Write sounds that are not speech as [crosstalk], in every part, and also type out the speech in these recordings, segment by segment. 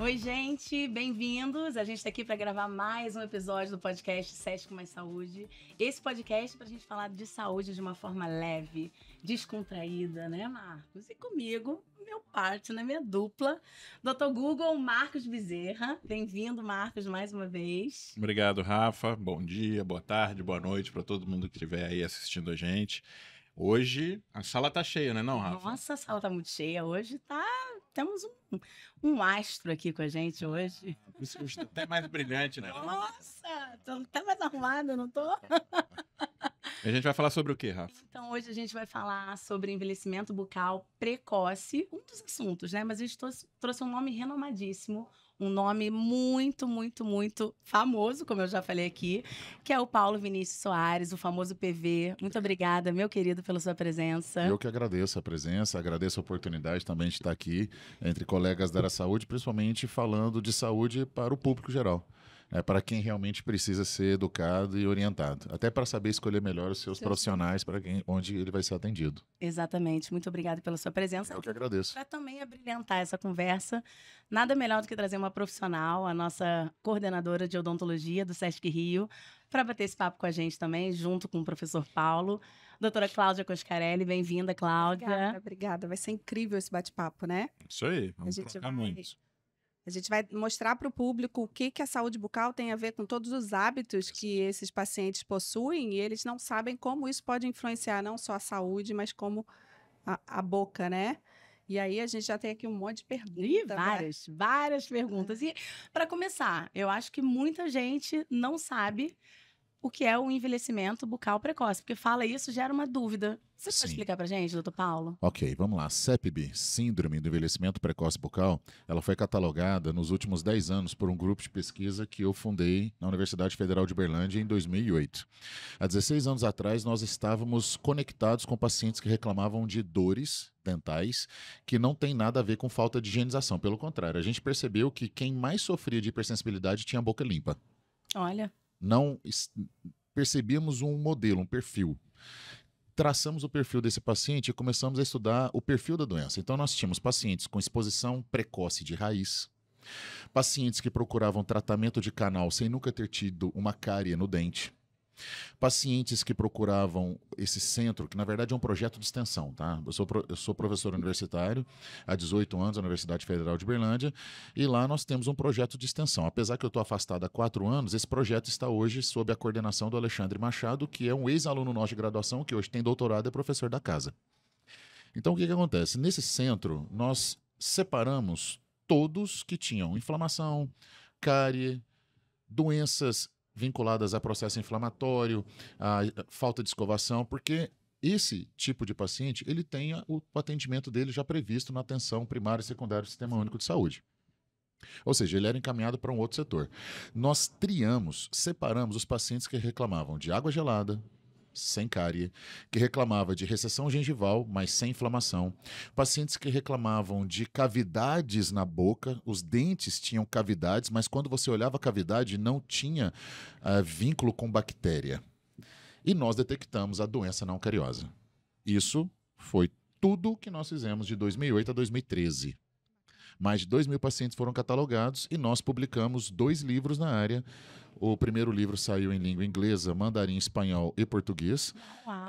Oi, gente, bem-vindos. A gente está aqui para gravar mais um episódio do podcast Sete com Mais Saúde. Esse podcast é para a gente falar de saúde de uma forma leve, descontraída, né, Marcos? E comigo, meu partner, minha dupla, Dr. Google Marcos Bezerra. Bem-vindo, Marcos, mais uma vez. Obrigado, Rafa. Bom dia, boa tarde, boa noite para todo mundo que estiver aí assistindo a gente. Hoje a sala tá cheia, né, não, Rafa? Nossa, a sala tá muito cheia. Hoje tá. Temos um, um astro aqui com a gente hoje. Por isso que hoje tá até mais brilhante, né? Nossa, tô até mais arrumada, não tô? [laughs] A gente vai falar sobre o que, Rafa? Então, hoje a gente vai falar sobre envelhecimento bucal precoce, um dos assuntos, né? Mas a gente trouxe um nome renomadíssimo, um nome muito, muito, muito famoso, como eu já falei aqui, que é o Paulo Vinícius Soares, o famoso PV. Muito obrigada, meu querido, pela sua presença. Eu que agradeço a presença, agradeço a oportunidade também de estar aqui entre colegas da área saúde, principalmente falando de saúde para o público geral é, para quem realmente precisa ser educado e orientado, até para saber escolher melhor os seus profissionais para quem onde ele vai ser atendido. Exatamente. Muito obrigada pela sua presença. Eu que agradeço. Para também abrilhantar essa conversa, nada melhor do que trazer uma profissional, a nossa coordenadora de odontologia do SESC Rio, para bater esse papo com a gente também, junto com o professor Paulo. Doutora Cláudia Coscarelli, bem-vinda, Cláudia. Obrigada, obrigada. Vai ser incrível esse bate-papo, né? Isso aí, vamos a gente vai... muito. A gente vai mostrar para o público o que, que a saúde bucal tem a ver com todos os hábitos que esses pacientes possuem e eles não sabem como isso pode influenciar não só a saúde, mas como a, a boca, né? E aí a gente já tem aqui um monte de perguntas. E várias, né? várias perguntas. E para começar, eu acho que muita gente não sabe o que é o envelhecimento bucal precoce, porque fala isso gera uma dúvida. Você Sim. pode explicar para gente, doutor Paulo? Ok, vamos lá. CEPB, Síndrome do Envelhecimento Precoce Bucal, ela foi catalogada nos últimos 10 anos por um grupo de pesquisa que eu fundei na Universidade Federal de Berlândia em 2008. Há 16 anos atrás, nós estávamos conectados com pacientes que reclamavam de dores dentais que não tem nada a ver com falta de higienização. Pelo contrário, a gente percebeu que quem mais sofria de hipersensibilidade tinha a boca limpa. Olha não percebíamos um modelo, um perfil. Traçamos o perfil desse paciente e começamos a estudar o perfil da doença. Então, nós tínhamos pacientes com exposição precoce de raiz, pacientes que procuravam tratamento de canal sem nunca ter tido uma cárie no dente, Pacientes que procuravam esse centro, que na verdade é um projeto de extensão, tá? Eu sou, eu sou professor universitário há 18 anos na Universidade Federal de Berlândia e lá nós temos um projeto de extensão. Apesar que eu estou afastado há quatro anos, esse projeto está hoje sob a coordenação do Alexandre Machado, que é um ex-aluno nosso de graduação, que hoje tem doutorado e é professor da casa. Então o que, que acontece? Nesse centro, nós separamos todos que tinham inflamação, cárie, doenças vinculadas a processo inflamatório, a falta de escovação, porque esse tipo de paciente, ele tem o atendimento dele já previsto na atenção primária e secundária do Sistema Único de Saúde. Ou seja, ele era encaminhado para um outro setor. Nós triamos, separamos os pacientes que reclamavam de água gelada, sem cárie, que reclamava de recessão gengival, mas sem inflamação, pacientes que reclamavam de cavidades na boca, os dentes tinham cavidades, mas quando você olhava a cavidade não tinha uh, vínculo com bactéria. E nós detectamos a doença não cariosa. Isso foi tudo que nós fizemos de 2008 a 2013. Mais de 2 mil pacientes foram catalogados e nós publicamos dois livros na área. O primeiro livro saiu em língua inglesa, mandarim, espanhol e português,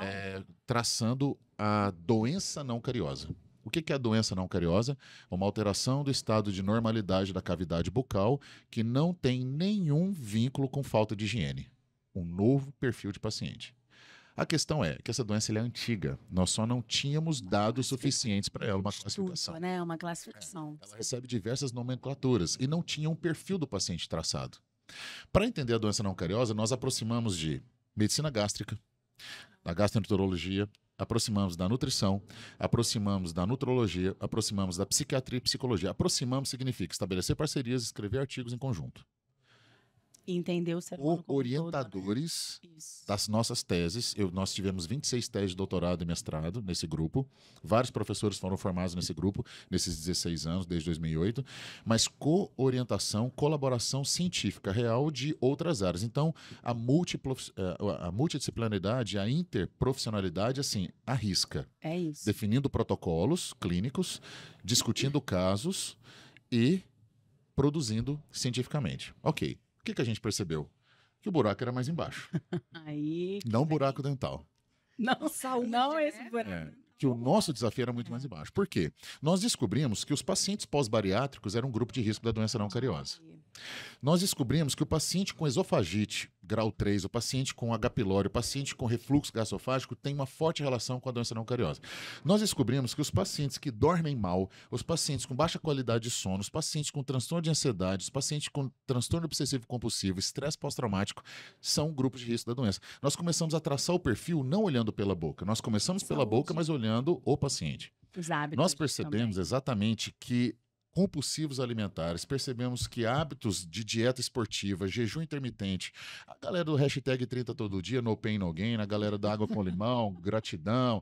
é, traçando a doença não cariosa. O que é a doença não cariosa? Uma alteração do estado de normalidade da cavidade bucal que não tem nenhum vínculo com falta de higiene. Um novo perfil de paciente. A questão é que essa doença é antiga. Nós só não tínhamos dados suficientes para ela, uma classificação. né? Uma classificação. Ela recebe diversas nomenclaturas e não tinha um perfil do paciente traçado. Para entender a doença não cariosa, nós aproximamos de medicina gástrica, da gastroenterologia, aproximamos da nutrição, aproximamos da nutrologia, aproximamos da psiquiatria e psicologia. Aproximamos significa estabelecer parcerias, escrever artigos em conjunto entender o ser humano orientadores todo, né? das nossas teses. Eu, nós tivemos 26 teses de doutorado e mestrado nesse grupo. Vários professores foram formados nesse grupo nesses 16 anos, desde 2008, mas co-orientação, colaboração científica real de outras áreas. Então, a, eh, a multidisciplinaridade, a interprofissionalidade, assim, arrisca. É isso. Definindo protocolos clínicos, discutindo casos e produzindo cientificamente. Ok. O que, que a gente percebeu? Que o buraco era mais embaixo, [laughs] Aí. não o buraco dental. Não, [laughs] Saúde, não né? esse buraco. É, que o nosso desafio era muito mais embaixo. Por quê? Nós descobrimos que os pacientes pós-bariátricos eram um grupo de risco da doença não cariosa. Nós descobrimos que o paciente com esofagite, grau 3, o paciente com H. pylori, o paciente com refluxo gasofágico tem uma forte relação com a doença não cariosa. Nós descobrimos que os pacientes que dormem mal, os pacientes com baixa qualidade de sono, os pacientes com transtorno de ansiedade, os pacientes com transtorno obsessivo compulsivo, estresse pós-traumático, são grupos de risco da doença. Nós começamos a traçar o perfil não olhando pela boca, nós começamos pela Saúde. boca, mas olhando o paciente. Nós percebemos também. exatamente que compulsivos alimentares, percebemos que hábitos de dieta esportiva, jejum intermitente, a galera do hashtag 30 todo dia, no pain no gain, a galera da água com limão, [laughs] gratidão,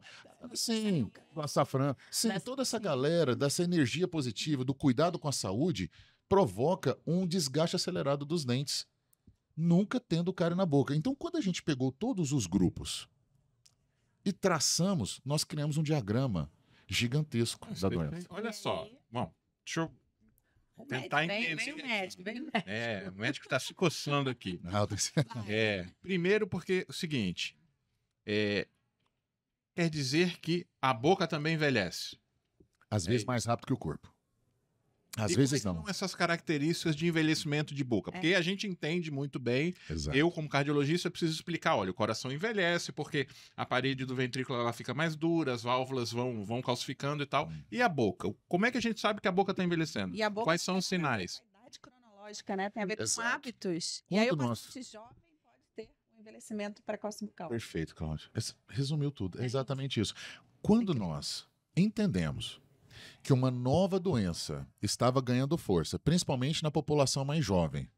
sim, com açafrão, sim, toda essa galera dessa energia positiva, do cuidado com a saúde, provoca um desgaste acelerado dos dentes, nunca tendo cárie na boca. Então, quando a gente pegou todos os grupos e traçamos, nós criamos um diagrama gigantesco da doença. Olha só. Bom, deixa eu O tentar médico, vem- entender Vem o aqui. médico, vem o médico. [laughs] É, o médico está se coçando aqui. [laughs] Ah, tem- É, primeiro porque é o seguinte, é, quer dizer que a boca também envelhece. Às É vezes mais rápido que o corpo. Às E vezes quais não. são essas características de envelhecimento de boca? Porque a gente entende muito bem. Exato. Eu, como cardiologista, preciso explicar: olha, o coração envelhece porque a parede do ventrículo ela fica mais dura, as válvulas vão, vão calcificando e tal. Hum. E a boca? Como é que a gente sabe que a boca está envelhecendo? E a boca Quais são os com sinais? A idade cronológica, né? Tem a ver com Exato. hábitos. e aí o paciente jovem pode ter um envelhecimento precoce bucal. Perfeito, Cláudio. Resumiu tudo. É exatamente isso. Quando nós entendemos que uma nova doença estava ganhando força, principalmente na população mais jovem,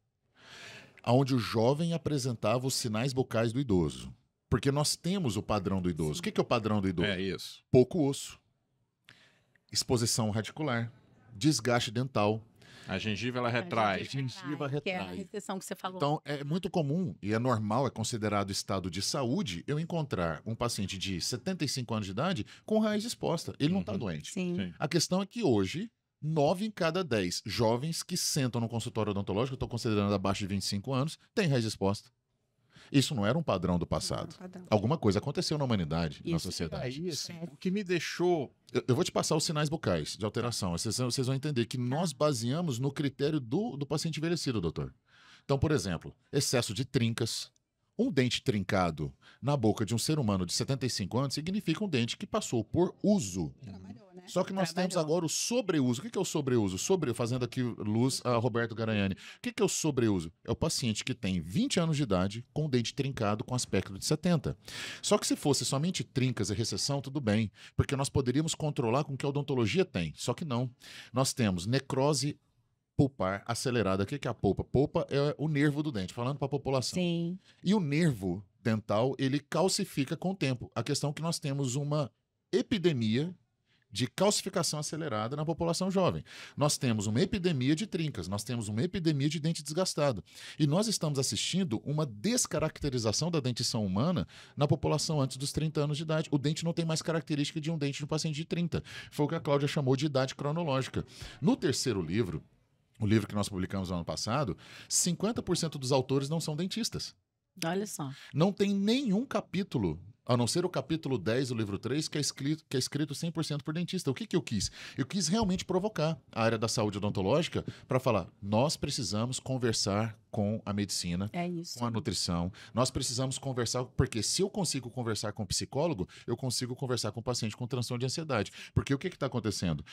onde o jovem apresentava os sinais bucais do idoso. Porque nós temos o padrão do idoso. O que é o padrão do idoso? É isso. Pouco osso, exposição radicular, desgaste dental, A gengiva ela retrai. gengiva Que é a retrai. recessão que você falou. Então, é muito comum e é normal, é considerado estado de saúde, eu encontrar um paciente de 75 anos de idade com raiz exposta. Ele não está Uhum. doente. Sim. Sim. A questão é que hoje, 9 em cada 10 jovens que sentam no consultório odontológico, eu estou considerando abaixo de 25 anos, têm raiz exposta. Isso não era um padrão do passado. Padrão. Alguma coisa aconteceu na humanidade, na Isso. sociedade. Aí, assim, o que me deixou Eu, eu vou te passar os sinais bucais de alteração. Vocês, vão- vocês vão entender que nós baseamos no critério do, do paciente envelhecido, doutor. Então, por exemplo, excesso de trincas. Um dente trincado na boca de um ser humano de 75 anos significa um dente que passou por uso. Trabalhou, né? Só que nós temos Trabalhou. agora o sobreuso. O que que é o sobreuso? Sobre, fazendo aqui luz a Roberto Garanhani. O que que é o sobreuso? É o paciente que tem 20 anos de idade com o dente trincado com aspecto de 70. Só que se fosse somente trincas e recessão, tudo bem, porque nós poderíamos controlar com o que a odontologia tem. Só que não. Nós temos necrose pulpar acelerada. O que que é a polpa? Polpa é o nervo do dente, falando para a população. Sim. E o nervo dental, ele calcifica com o tempo. A questão é que nós temos uma epidemia de calcificação acelerada na população jovem. Nós temos uma epidemia de trincas, nós temos uma epidemia de dente desgastado. E nós estamos assistindo uma descaracterização da dentição humana na população antes dos 30 anos de idade. O dente não tem mais característica de um dente de um paciente de 30. Foi o que a Cláudia chamou de idade cronológica. No terceiro livro, o livro que nós publicamos no ano passado, 50% dos autores não são dentistas. Olha só. Não tem nenhum capítulo, a não ser o capítulo 10 do livro 3, que é escrito, que é escrito 100% por dentista. O que, que eu quis? Eu quis realmente provocar a área da saúde odontológica para falar: nós precisamos conversar com a medicina. É. Com a nutrição, nós precisamos conversar, porque se eu consigo conversar com o psicólogo, eu consigo conversar com o paciente com transtorno de ansiedade. Porque o que está acontecendo?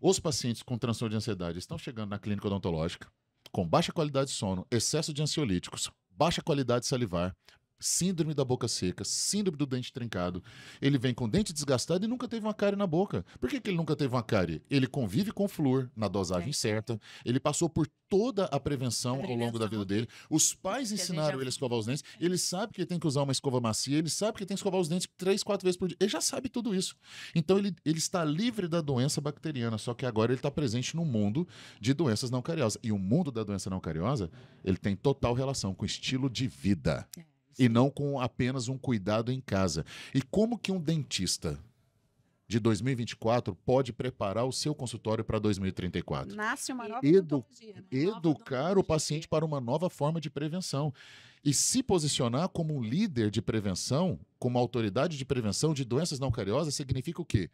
Os pacientes com transtorno de ansiedade estão chegando na clínica odontológica com baixa qualidade de sono, excesso de ansiolíticos, baixa qualidade salivar, síndrome da boca seca, síndrome do dente trincado. Ele vem com dente desgastado e nunca teve uma cárie na boca. Por que, que ele nunca teve uma cárie? Ele convive com flúor na dosagem É. certa, ele passou por toda a prevenção, A ao longo da prevenção. vida dele. Os pais ensinaram já ele a escovar os dentes, ele sabe que ele tem que usar uma escova macia, ele sabe que tem que escovar os dentes três, quatro vezes por dia. Ele já sabe tudo isso. Então ele, ele está livre da doença bacteriana, só que agora ele está presente no mundo de doenças não cariosas. E o mundo da doença não cariosa, ele tem total relação com estilo de vida É, e não com apenas um cuidado em casa. E como que um dentista de 2024 pode preparar o seu consultório para 2034. Nasce uma nova Edu- né? Nova Educar o odontologia. paciente para uma nova forma de prevenção. E se posicionar como um líder de prevenção, como autoridade de prevenção de doenças não cariosas, significa o quê?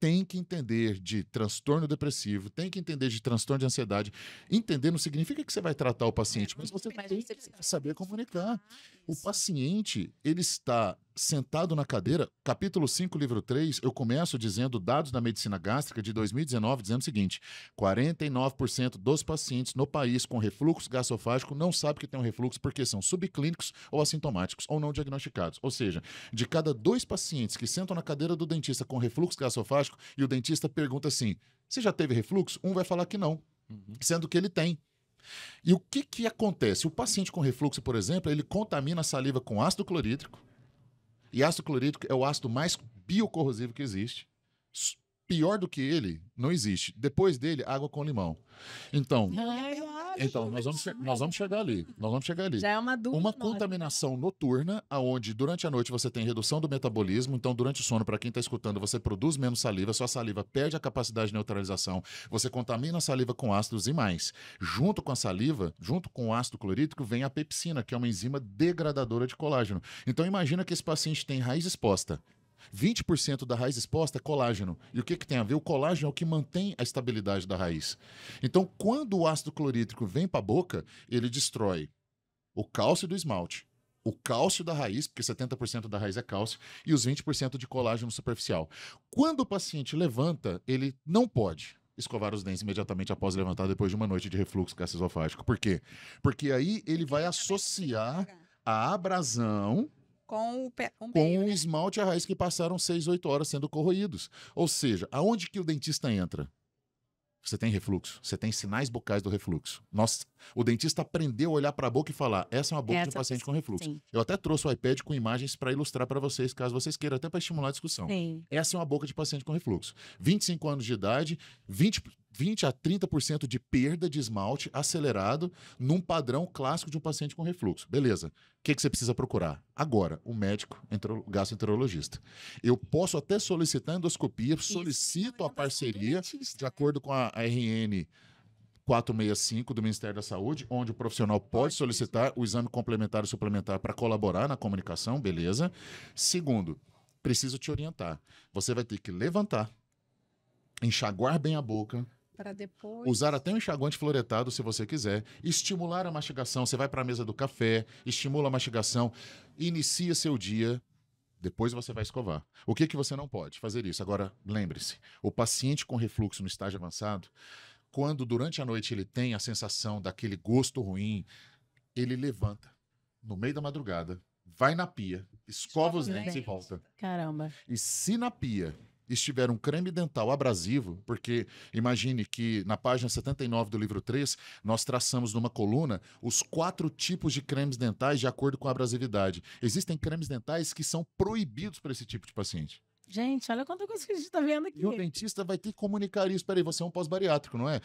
Tem que entender de transtorno depressivo, tem que entender de transtorno de ansiedade. Entender não significa que você vai tratar o paciente, mas você Mas tem você que precisa saber comunicar. O paciente, ele está sentado na cadeira, capítulo 5, livro 3, eu começo dizendo dados da medicina gástrica de 2019, dizendo o seguinte: 49% dos pacientes no país com refluxo gasofágico não sabem que tem um refluxo porque são subclínicos ou assintomáticos ou não diagnosticados. Ou seja, de cada dois pacientes que sentam na cadeira do dentista com refluxo gasofágico e o dentista pergunta assim: você já teve refluxo? Um vai falar que não, sendo que ele tem. E o que, que acontece? O paciente com refluxo, por exemplo, ele contamina a saliva com ácido clorídrico. E ácido clorídrico é o ácido mais biocorrosivo que existe. Pior do que ele, não existe. Depois dele, água com limão. Então, então nós, vamos, nós vamos chegar ali. Nós vamos chegar ali. Já é uma dúvida. Uma nossa. contaminação noturna, aonde durante a noite você tem redução do metabolismo, então durante o sono, para quem está escutando, você produz menos saliva, sua saliva perde a capacidade de neutralização, você contamina a saliva com ácidos e mais. Junto com a saliva, junto com o ácido clorídrico, vem a pepsina, que é uma enzima degradadora de colágeno. Então imagina que esse paciente tem raiz exposta. 20% da raiz exposta é colágeno. E o que, que tem a ver? O colágeno é o que mantém a estabilidade da raiz. Então, quando o ácido clorídrico vem para a boca, ele destrói o cálcio do esmalte, o cálcio da raiz, porque 70% da raiz é cálcio, e os 20% de colágeno superficial. Quando o paciente levanta, ele não pode escovar os dentes imediatamente após levantar depois de uma noite de refluxo gastroesofágico. Por quê? Porque aí ele vai associar a abrasão com o pé, um com o né? esmalte a raiz que passaram 6, 8 horas sendo corroídos. Ou seja, aonde que o dentista entra? Você tem refluxo, você tem sinais bucais do refluxo. Nós, o dentista aprendeu a olhar para a boca e falar: essa é uma boca de um Essa- paciente com refluxo. Sim. Eu até trouxe o iPad com imagens para ilustrar para vocês, caso vocês queiram, até para estimular a discussão. Sim. Essa é uma boca de paciente com refluxo. 25 anos de idade, 20, 20 a 30% de perda de esmalte acelerado num padrão clássico de um paciente com refluxo. Beleza. O que, que você precisa procurar? Agora, o médico entero- gastroenterologista. Eu posso até solicitar endoscopia, solicito a parceria de acordo com a RN 465 do Ministério da Saúde, onde o profissional pode solicitar o exame complementar e suplementar para colaborar na comunicação, beleza. Segundo, preciso te orientar. Você vai ter que levantar, enxaguar bem a boca, Para depois. usar até um enxaguante fluoretado se você quiser, estimular a mastigação. Você vai para a mesa do café, estimula a mastigação, inicia seu dia. Depois você vai escovar. O que, que você não pode? Fazer isso. Agora, lembre-se: o paciente com refluxo no estágio avançado, quando durante a noite ele tem a sensação daquele gosto ruim, ele levanta no meio da madrugada, vai na pia, escova os os dentes e volta. Caramba. E se na pia estiver um creme dental abrasivo, porque imagine que na página 79 do livro 3, nós traçamos numa coluna os quatro tipos de cremes dentais de acordo com a abrasividade. Existem cremes dentais que são proibidos para esse tipo de paciente. Gente, olha quanta coisa que a gente tá vendo aqui. E o dentista vai ter que comunicar isso. Peraí, você é um pós-bariátrico, não é?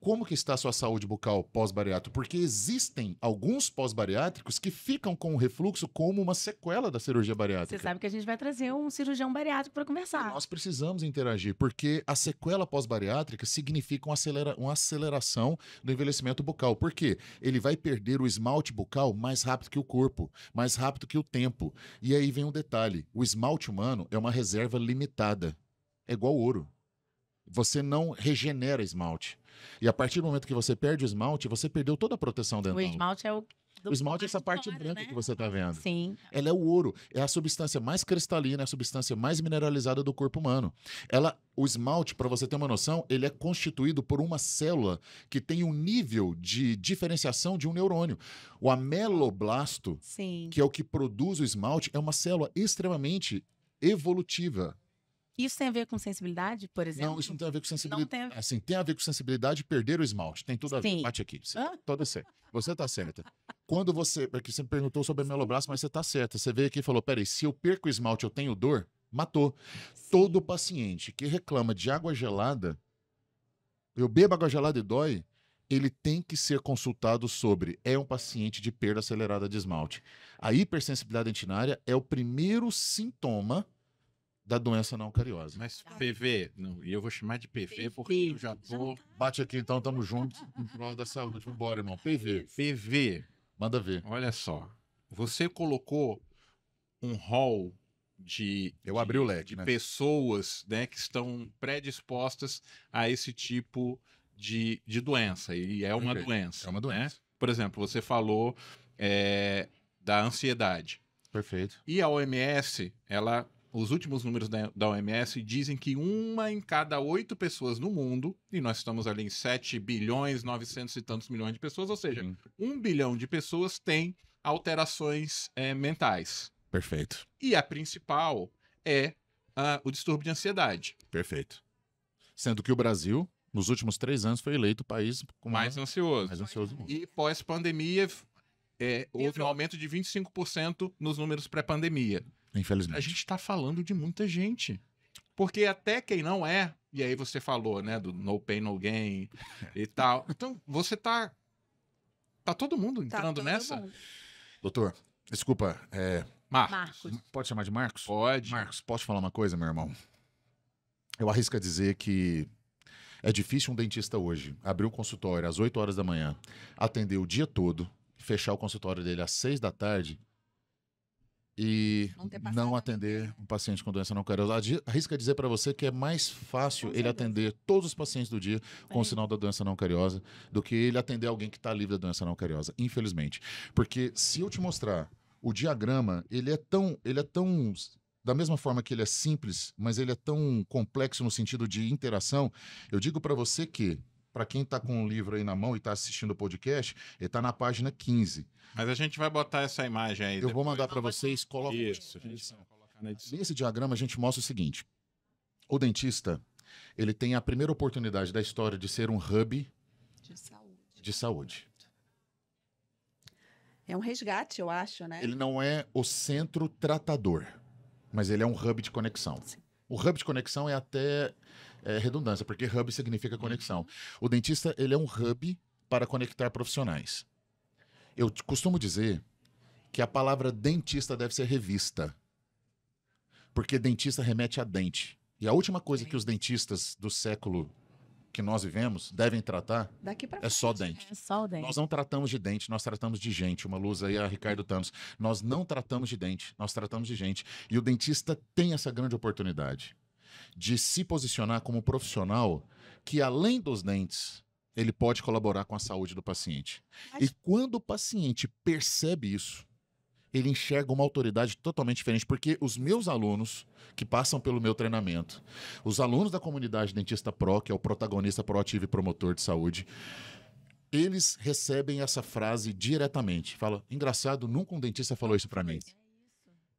Como que está a sua saúde bucal pós-bariátrico? Porque existem alguns pós-bariátricos que ficam com o refluxo como uma sequela da cirurgia Você bariátrica. sabe que a gente vai trazer um cirurgião bariátrico para conversar. Nós precisamos interagir, porque a sequela pós-bariátrica significa uma, acelera- uma aceleração do envelhecimento bucal. Por quê? Ele vai perder o esmalte bucal mais rápido que o corpo, mais rápido que o tempo. E aí vem um detalhe: o esmalte humano é uma reserva limitada. É igual ouro. Você não regenera esmalte. E a partir do momento que você perde o esmalte, você perdeu toda a proteção dental. O esmalte é o. O esmalte é essa parte branca né? que você está vendo. Sim. Ela é o ouro, é a substância mais cristalina, é a substância mais mineralizada do corpo humano. Ela, o esmalte, para você ter uma noção, ele é constituído por uma célula que tem um nível de diferenciação de um neurônio. O ameloblasto, Sim. que é o que produz o esmalte, é uma célula extremamente evolutiva. Isso tem a ver com sensibilidade, por exemplo? Não, isso não tem a ver com sensibilidade. tem a. Assim, tem a ver com sensibilidade perder o esmalte. Tem tudo a ver. Sim. Bate aqui. Você Hã? tá toda certa. Você tá certa. Quando você. Porque você me perguntou sobre ameloblasto, mas você tá certa. Você veio aqui e falou: peraí, se eu perco o esmalte, eu tenho dor? Matou. Todo paciente que reclama de água gelada, eu bebo água gelada e dói, ele tem que ser consultado sobre é um paciente de perda acelerada de esmalte. A hipersensibilidade dentinária é o primeiro sintoma da doença não cariosa. Mas PV, não, e eu vou chamar de PV, PV, porque eu já tô. Bate aqui então, tamo juntos em prol da saúde. Vambora, irmão. PV. PV, Manda ver. olha só. Você colocou um hall de, Eu abri o leque, de né? pessoas né, que estão predispostas a esse tipo de, de doença. E é uma Ok. doença. É uma né? doença. Por exemplo, você falou é, da ansiedade. Perfeito. E a OMS, ela, os últimos números da, da OMS dizem que uma em cada oito pessoas no mundo, e nós estamos ali em 7 bilhões, 900 e tantos milhões de pessoas, ou seja, Sim. um bilhão de pessoas tem alterações é, mentais. Perfeito. E a principal é ah, o distúrbio de ansiedade. Perfeito. Sendo que o Brasil, nos últimos três anos, foi eleito o país com Mais mais, ansioso. mais ansioso do mundo. E pós-pandemia, é, houve um aumento de 25% nos números pré-pandemia. A Infelizmente. gente está falando de muita gente. Porque até quem não é, e aí você falou, né, do no pain, no gain e [laughs] tal. Então, você tá. Tá todo mundo Tá entrando todo nessa? mundo. Doutor, desculpa, é, Marcos. Marcos. pode chamar de Marcos? Pode. Marcos, posso falar uma coisa, meu irmão? Eu arrisco a dizer que é difícil um dentista hoje abrir um consultório às 8 horas da manhã, atender o dia todo, fechar o consultório dele às 6 da tarde e Não atender um paciente com doença não cariosa. Adi- Arrisco a dizer para você que é mais fácil ele atender todos os pacientes do dia com o sinal da doença não cariosa do que ele atender alguém que está livre da doença não cariosa, infelizmente. Porque se eu te mostrar o diagrama, ele é tão, ele é tão da mesma forma que ele é simples, mas ele é tão complexo no sentido de interação, eu digo para você que para quem está com o livro aí na mão e está assistindo o podcast, ele está na página 15. Mas a gente vai botar essa imagem aí. Eu vou depois. mandar para vocês, coloca Isso. Nesse diagrama a gente mostra o seguinte: o dentista ele tem a primeira oportunidade da história de ser um hub De saúde. de saúde. É um resgate, eu acho, né? Ele não é o centro tratador, mas ele é um hub de conexão. O hub de conexão é até é, redundância, porque hub significa conexão. O dentista ele é um hub para conectar profissionais. Eu costumo dizer que a palavra dentista deve ser revista, porque dentista remete a dente. E a última coisa que os dentistas do século que nós vivemos devem tratar Daqui pra é só frente. dente. É só o dente. Nós não tratamos de dente, nós tratamos de gente. Uma luz aí a Ricardo Thanos. Nós não tratamos de dente, nós tratamos de gente. E o dentista tem essa grande oportunidade de se posicionar como profissional que, além dos dentes, ele pode colaborar com a saúde do paciente. Mas- E quando o paciente percebe isso, ele enxerga uma autoridade totalmente diferente, porque os meus alunos que passam pelo meu treinamento, os alunos da comunidade Dentista Pro, que é o protagonista proativo e promotor de saúde, eles recebem essa frase diretamente. Fala, engraçado, nunca um dentista falou isso para mim.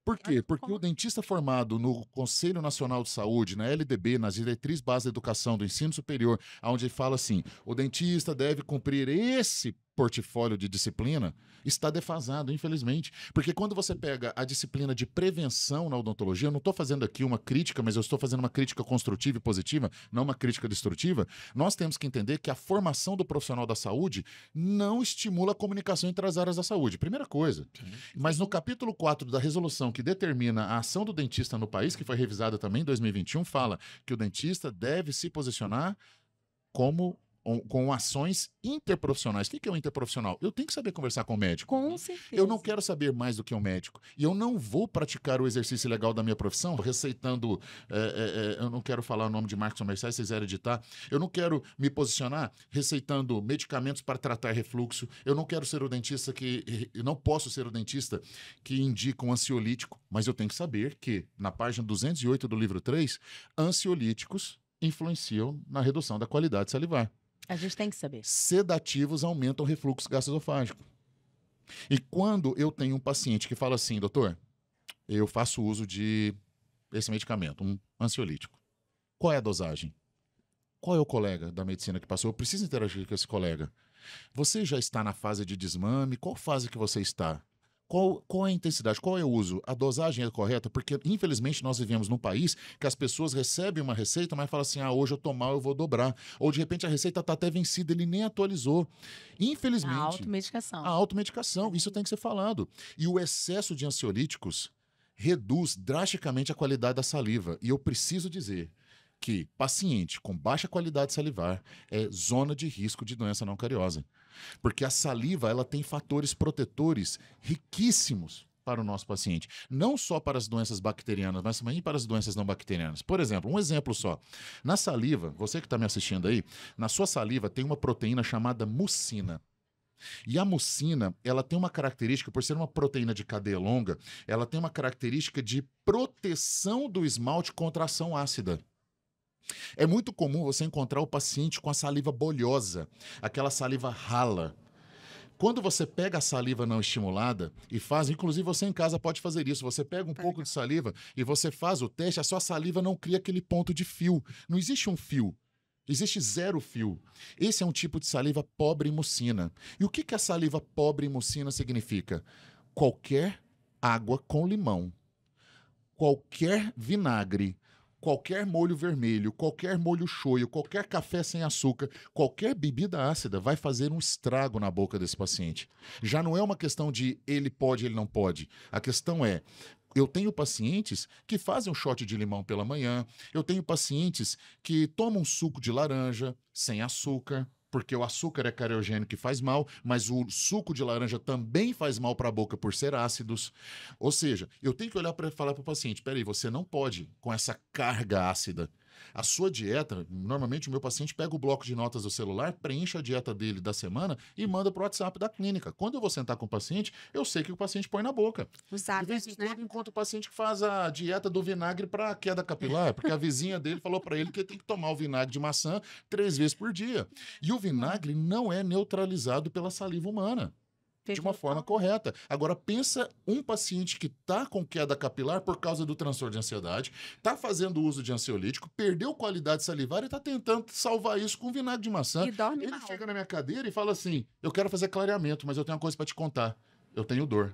Por quê? Porque o dentista formado no Conselho Nacional de Saúde, na LDB, nas diretrizes básicas da educação do ensino superior, onde fala assim, o dentista deve cumprir esse portfólio de disciplina, está defasado, infelizmente. Porque quando você pega a disciplina de prevenção na odontologia, eu não estou fazendo aqui uma crítica, mas eu estou fazendo uma crítica construtiva e positiva, não uma crítica destrutiva, nós temos que entender que a formação do profissional da saúde não estimula a comunicação entre as áreas da saúde. Primeira coisa. Mas no capítulo 4 da resolução que determina a ação do dentista no país, que foi revisada também em 2021, fala que o dentista deve se posicionar como com- com ações interprofissionais. O que que é o interprofissional? Eu tenho que saber conversar com o médico. Com certeza. Eu não quero saber mais do que um médico. E eu não vou praticar o exercício legal da minha profissão receitando. é, é, eu não quero falar o nome de marcas comerciais, vocês quiserem editar. Eu não quero me posicionar receitando medicamentos para tratar refluxo. Eu não quero ser o dentista que. Eu não posso ser o dentista que indica um ansiolítico, mas eu tenho que saber que, na página 208 do livro 3, ansiolíticos influenciam na redução da qualidade salivar A gente tem que saber. sedativos aumentam o refluxo gastroesofágico. E quando eu tenho um paciente que fala assim, doutor, eu faço uso de esse medicamento, um ansiolítico. Qual é a dosagem? Qual é o colega da medicina que passou? Eu preciso interagir com esse colega. Você já está na fase de desmame? Qual fase que você está? Qual, qual é a intensidade? Qual é o uso? A dosagem é correta? Porque, infelizmente, nós vivemos num país que as pessoas recebem uma receita, mas falam assim: ah, hoje eu tô mal, eu vou dobrar. Ou, de repente, a receita está até vencida, ele nem atualizou. A Infelizmente, automedicação. a automedicação, isso tem que ser falado. E o excesso de ansiolíticos reduz drasticamente a qualidade da saliva. E eu preciso dizer que paciente com baixa qualidade salivar é zona de risco de doença não cariosa. Porque a saliva ela tem fatores protetores riquíssimos para o nosso paciente. Não só para as doenças bacterianas, mas também para as doenças não bacterianas. Por exemplo, um exemplo só. Na saliva, você que está me assistindo aí, na sua saliva tem uma proteína chamada mucina. E a mucina, ela tem uma característica, por ser uma proteína de cadeia longa, ela tem uma característica de proteção do esmalte contra ação ácida. É muito comum você encontrar o paciente com a saliva bolhosa, aquela saliva rala. Quando você pega a saliva não estimulada e faz, inclusive você em casa pode fazer isso, você pega um pouco de saliva e você faz o teste, a sua saliva não cria aquele ponto de fio. Não existe um fio. Existe zero fio. Esse é um tipo de saliva pobre em mucina. E o que, que a saliva pobre em mucina significa? Qualquer água com limão, qualquer vinagre, qualquer molho vermelho, qualquer molho shoyu, qualquer café sem açúcar, qualquer bebida ácida vai fazer um estrago na boca desse paciente. Já não é uma questão de ele pode, ele não pode. A questão é eu tenho pacientes que fazem um shot de limão pela manhã, eu tenho pacientes que tomam suco de laranja sem açúcar, porque o açúcar é cariogênico e faz mal, mas o suco de laranja também faz mal para a boca por ser ácidos. Ou seja, eu tenho que olhar para falar para o paciente: peraí, você não pode com essa carga ácida. A sua dieta, normalmente o meu paciente pega o bloco de notas do celular, preenche a dieta dele da semana e manda para o WhatsApp da clínica. Quando eu vou sentar com o paciente, eu sei que o paciente põe na boca. Os De vez hábitos, né? encontro o paciente que faz a dieta do vinagre para queda capilar, porque a vizinha dele falou para ele que ele tem que tomar o vinagre de maçã três vezes por dia. E o vinagre não é neutralizado pela saliva humana de uma forma correta. Agora, pensa um paciente que está com queda capilar por causa do transtorno de ansiedade, está fazendo uso de ansiolítico, perdeu qualidade salivar e está tentando salvar isso com vinagre de maçã. E dorme Ele mal. chega na minha cadeira e fala assim: Eu quero fazer clareamento, mas eu tenho uma coisa para te contar. Eu tenho dor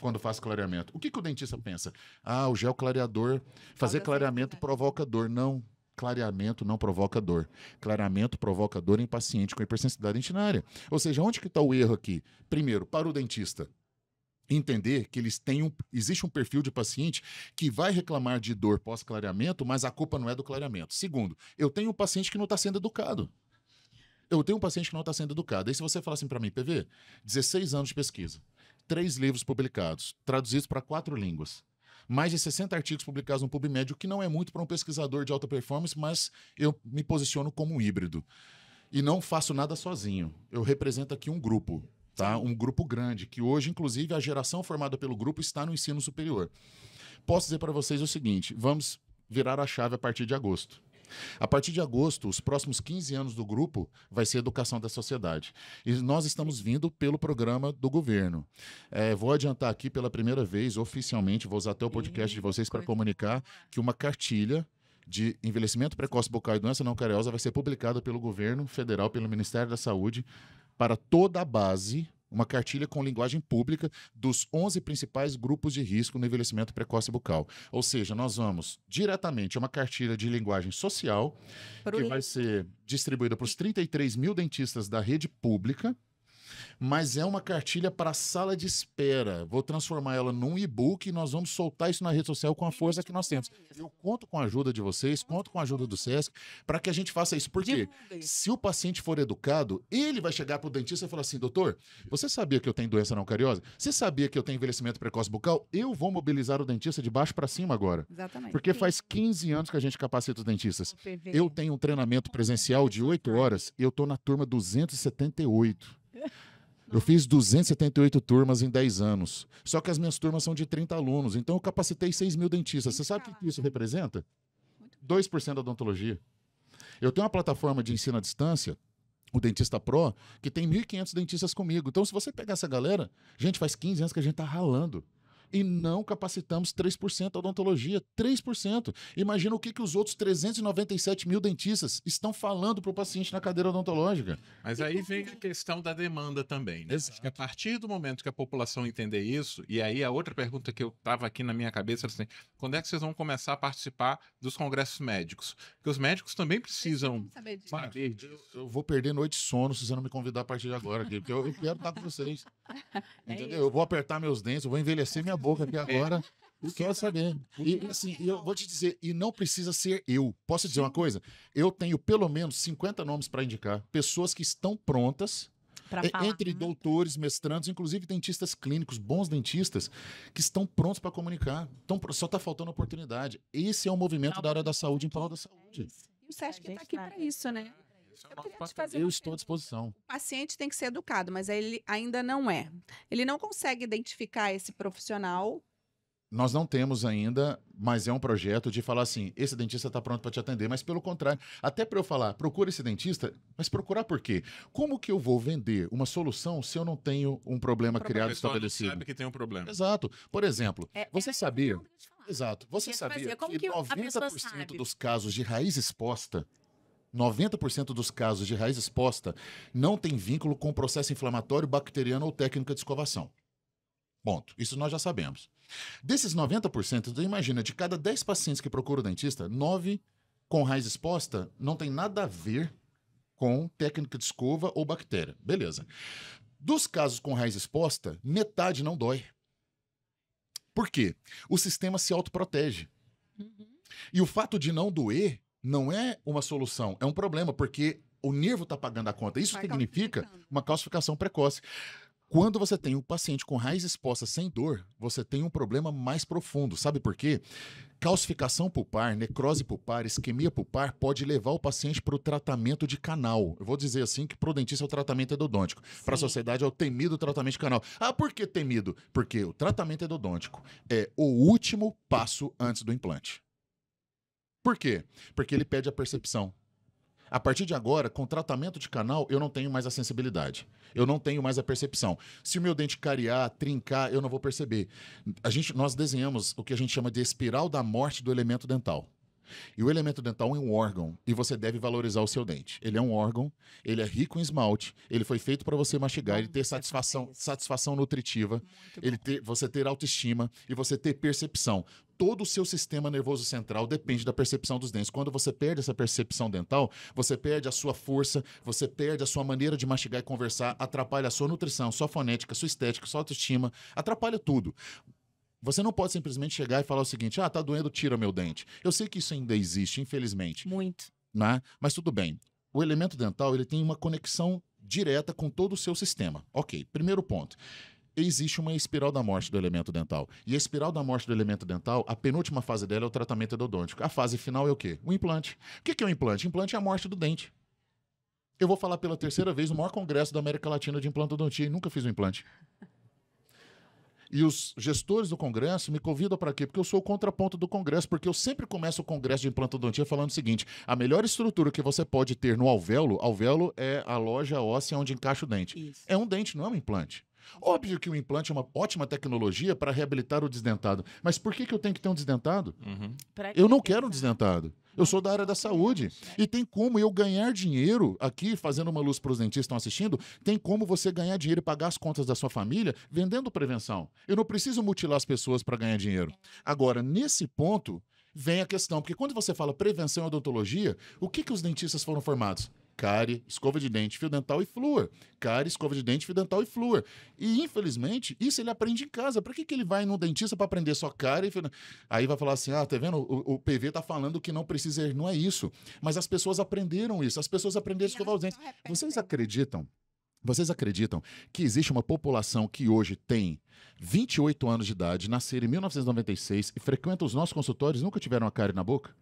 quando faço clareamento. O que, que o dentista pensa? Ah, o gel clareador, fazer clareamento provoca dor. Não. Clareamento não provoca dor. Clareamento provoca dor em paciente com hipersensibilidade dentinária. Ou seja, onde que está o erro aqui? Primeiro, para o dentista entender que eles têm um, existe um perfil de paciente que vai reclamar de dor pós-clareamento, mas a culpa não é do clareamento. Segundo, eu tenho um paciente que não está sendo educado. Eu tenho um paciente que não está sendo educado. Aí se você falar assim para mim, PV, 16 anos de pesquisa, três livros publicados, traduzidos para quatro línguas, mais de 60 artigos publicados no PubMed, o que não é muito para um pesquisador de alta performance, mas eu me posiciono como um híbrido. E não faço nada sozinho. Eu represento aqui um grupo, tá? Um grupo grande, que hoje, inclusive, a geração formada pelo grupo está no ensino superior. Posso dizer para vocês o seguinte: vamos virar a chave a partir de agosto. A partir de agosto, os próximos 15 anos do grupo vai ser Educação da Sociedade. E nós estamos vindo pelo programa do governo. É, vou adiantar aqui pela primeira vez, oficialmente, vou usar até o podcast de vocês para comunicar que uma cartilha de envelhecimento precoce bucal e doença não cariosa vai ser publicada pelo governo federal, pelo Ministério da Saúde, para toda a base, uma cartilha com linguagem pública dos 11 principais grupos de risco no envelhecimento precoce bucal. Ou seja, nós vamos diretamente a uma cartilha de linguagem social Pro- que vai ser distribuída para os 33 mil dentistas da rede pública, mas é uma cartilha para a sala de espera. Vou transformar ela num e-book e nós vamos soltar isso na rede social com a força que nós temos. Eu conto com a ajuda de vocês, conto com a ajuda do SESC, para que a gente faça isso. Por quê? Divulga isso. Se o paciente for educado, ele vai chegar para o dentista e falar assim: doutor, você sabia que eu tenho doença não cariose? Você sabia que eu tenho envelhecimento precoce bucal? Eu vou mobilizar o dentista de baixo para cima agora. Exatamente. Porque faz 15 anos que a gente capacita os dentistas. Eu tenho um treinamento presencial de 8 horas eu tô na turma 278. Eu fiz 278 turmas em 10 anos. Só que as minhas turmas são de 30 alunos. Então eu capacitei 6 mil dentistas. Você sabe o que isso representa? 2% da odontologia. Eu tenho uma plataforma de ensino à distância, o Dentista Pro, que tem 1.500 dentistas comigo. Então, se você pegar essa galera, gente, faz 15 anos que a gente tá ralando. E não capacitamos 3% da odontologia. 3%. Imagina o que, que os outros 397 mil dentistas estão falando para o paciente na cadeira odontológica. Mas aí vem a questão da demanda também. Né? Acho que a partir do momento que a população entender isso, e aí a outra pergunta que eu estava aqui na minha cabeça era assim: quando é que vocês vão começar a participar dos congressos médicos? Porque os médicos também precisam saber disso. saber disso. Eu vou perder noite de sono se você não me convidar a partir de agora aqui, porque eu, eu quero estar com vocês. [laughs] É Entendeu? Eu vou apertar meus dentes, eu vou envelhecer minha boca aqui agora. Quero saber. E assim, eu vou te dizer, e não precisa ser eu. Posso dizer uma coisa? Eu tenho pelo menos 50 nomes para indicar. Pessoas que estão prontas entre doutores, mestrandos, inclusive dentistas clínicos, bons dentistas, que estão prontos para comunicar. Então, só está faltando oportunidade. Esse é o movimento da área da saúde em prol da saúde. E o SESC está aqui para isso, né? Eu, eu estou à disposição. O paciente tem que ser educado, mas ele ainda não é. Ele não consegue identificar esse profissional nós não temos ainda, mas é um projeto de falar assim: esse dentista está pronto para te atender, mas pelo contrário, até para eu falar, procura esse dentista, mas procurar por quê? Como que eu vou vender uma solução se eu não tenho um problema, criado estabelecido? sabe que tem um problema. Exato. Por exemplo, é, você é, sabia? Exato. Você sabia que, que 90% dos casos de raiz exposta 90% dos casos de raiz exposta não tem vínculo com processo inflamatório, bacteriano ou técnica de escovação. Ponto. Isso nós já sabemos. Desses 90%, então imagina, de cada 10 pacientes que procuram o dentista, 9 com raiz exposta não tem nada a ver com técnica de escova ou bactéria. Beleza. Dos casos com raiz exposta, metade não dói. Por quê? O sistema se autoprotege. Uhum. E o fato de não doer não é uma solução, é um problema, porque o nervo está pagando a conta. Isso Vai significa uma calcificação precoce. Quando você tem um paciente com raiz exposta sem dor, você tem um problema mais profundo. Sabe por quê? Calcificação pulpar, necrose pulpar, isquemia pulpar pode levar o paciente para o tratamento de canal. Eu vou dizer assim que para o dentista o tratamento endodôntico. Para a sociedade é o temido tratamento de canal. Ah, por que temido? Porque o tratamento endodôntico é o último passo antes do implante. Por quê? Porque ele pede a percepção. A partir de agora, com tratamento de canal, eu não tenho mais a sensibilidade. Eu não tenho mais a percepção. Se o meu dente cariar, trincar, eu não vou perceber. A gente, nós desenhamos o que a gente chama de espiral da morte do elemento dental. E o elemento dental é um órgão e você deve valorizar o seu dente. Ele é um órgão, ele é rico em esmalte, ele foi feito para você mastigar, ele ter satisfação, satisfação nutritiva, ele ter, você ter autoestima e você ter percepção. Todo o seu sistema nervoso central depende da percepção dos dentes. Quando você perde essa percepção dental, você perde a sua força, você perde a sua maneira de mastigar e conversar, atrapalha a sua nutrição, sua fonética, sua estética, sua autoestima, atrapalha tudo. Você não pode simplesmente chegar e falar o seguinte: ah, tá doendo, tira meu dente. Eu sei que isso ainda existe, infelizmente. Muito. Né? Mas tudo bem. O elemento dental ele tem uma conexão direta com todo o seu sistema. Ok, primeiro ponto. Existe uma espiral da morte do elemento dental. E a espiral da morte do elemento dental, a penúltima fase dela é o tratamento endodôntico. A fase final é o quê? O implante. O que é o implante? O implante é a morte do dente. Eu vou falar pela terceira vez no maior congresso da América Latina de implantodontia e nunca fiz um implante. E os gestores do Congresso me convidam para quê? Porque eu sou o contraponto do Congresso, porque eu sempre começo o Congresso de Implantodontia falando o seguinte: a melhor estrutura que você pode ter no alvéolo, alvéolo é a loja óssea onde encaixa o dente. Isso. É um dente, não é um implante. Óbvio que o implante é uma ótima tecnologia para reabilitar o desdentado. Mas por que, que eu tenho que ter um desdentado? Uhum. Eu não quero um desdentado. Eu sou da área da saúde. E tem como eu ganhar dinheiro aqui, fazendo uma luz para os dentistas que estão assistindo, tem como você ganhar dinheiro e pagar as contas da sua família vendendo prevenção. Eu não preciso mutilar as pessoas para ganhar dinheiro. Agora, nesse ponto, vem a questão, porque quando você fala prevenção e odontologia, o que, que os dentistas foram formados? Cárie, escova de dente, fio dental e flúor. Cárie, escova de dente, fio dental e flúor. E, infelizmente, isso ele aprende em casa. Para que, que ele vai no dentista para aprender só cárie? Fio... Aí vai falar assim, ah, tá vendo? O, o PV tá falando que não precisa... Não é isso. Mas as pessoas aprenderam isso. As pessoas aprenderam a escovar os dentes. Vocês acreditam? Vocês acreditam que existe uma população que hoje tem 28 anos de idade, nasceram em 1996 e frequenta os nossos consultórios nunca tiveram a cárie na boca?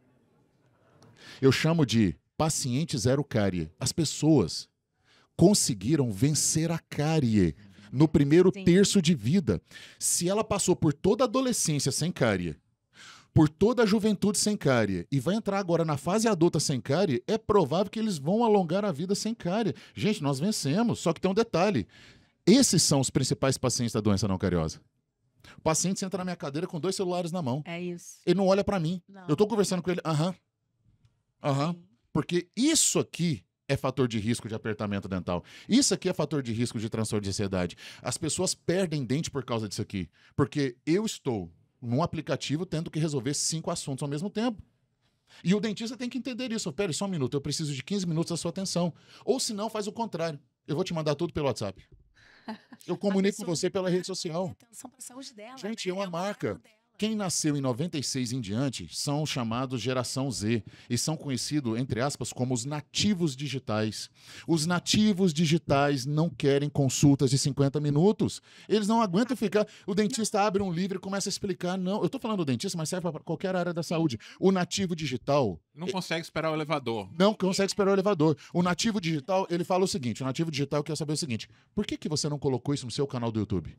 Eu chamo de paciente zero cárie. As pessoas conseguiram vencer a cárie no primeiro Sim. terço de vida. Se ela passou por toda a adolescência sem cárie, por toda a juventude sem cárie e vai entrar agora na fase adulta sem cárie, é provável que eles vão alongar a vida sem cárie. Gente, nós vencemos, só que tem um detalhe. Esses são os principais pacientes da doença não cariosa. O paciente senta na minha cadeira com dois celulares na mão. É isso. Ele não olha para mim. Não. Eu tô conversando com ele, aham. Aham. Porque isso aqui é fator de risco de apertamento dental. Isso aqui é fator de risco de transtorno de ansiedade. As pessoas perdem dente por causa disso aqui. Porque eu estou num aplicativo tendo que resolver cinco assuntos ao mesmo tempo. E o dentista tem que entender isso. Pera só um minuto, eu preciso de 15 minutos da sua atenção. Ou se não, faz o contrário. Eu vou te mandar tudo pelo WhatsApp. Eu [laughs] comunico com você pela rede social. Atenção para a saúde dela. Gente, né? é uma é marca. Quem nasceu em 96 em diante são chamados geração Z e são conhecidos, entre aspas, como os nativos digitais. Os nativos digitais não querem consultas de 50 minutos. Eles não aguentam ficar. O dentista abre um livro e começa a explicar. Não, eu estou falando do dentista, mas serve para qualquer área da saúde. O nativo digital. Não consegue esperar o elevador. Não consegue esperar o elevador. O nativo digital, ele fala o seguinte: o nativo digital quer saber o seguinte: por que, que você não colocou isso no seu canal do YouTube?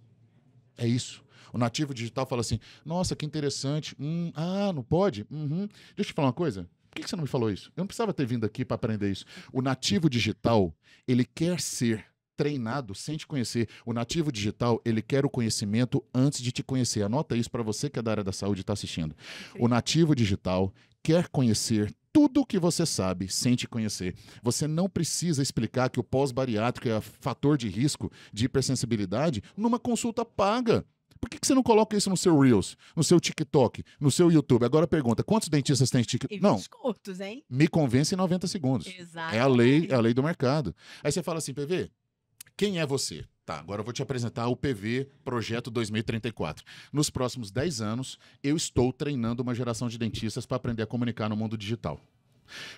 É isso. O nativo digital fala assim: nossa, que interessante. Hum, ah, não pode? Uhum. Deixa eu te falar uma coisa. Por que você não me falou isso? Eu não precisava ter vindo aqui para aprender isso. O nativo digital, ele quer ser treinado sem te conhecer. O nativo digital, ele quer o conhecimento antes de te conhecer. Anota isso para você que é da área da saúde e está assistindo. O nativo digital quer conhecer tudo o que você sabe sem te conhecer. Você não precisa explicar que o pós-bariátrico é fator de risco de hipersensibilidade numa consulta paga. Por que, que você não coloca isso no seu Reels, no seu TikTok, no seu YouTube? Agora pergunta, quantos dentistas tem TikTok? Não. curtos, hein? Me convence em 90 segundos. Exato. É a lei, é a lei do mercado. Aí você fala assim, PV, quem é você? Tá, agora eu vou te apresentar o PV Projeto 2034. Nos próximos 10 anos, eu estou treinando uma geração de dentistas para aprender a comunicar no mundo digital.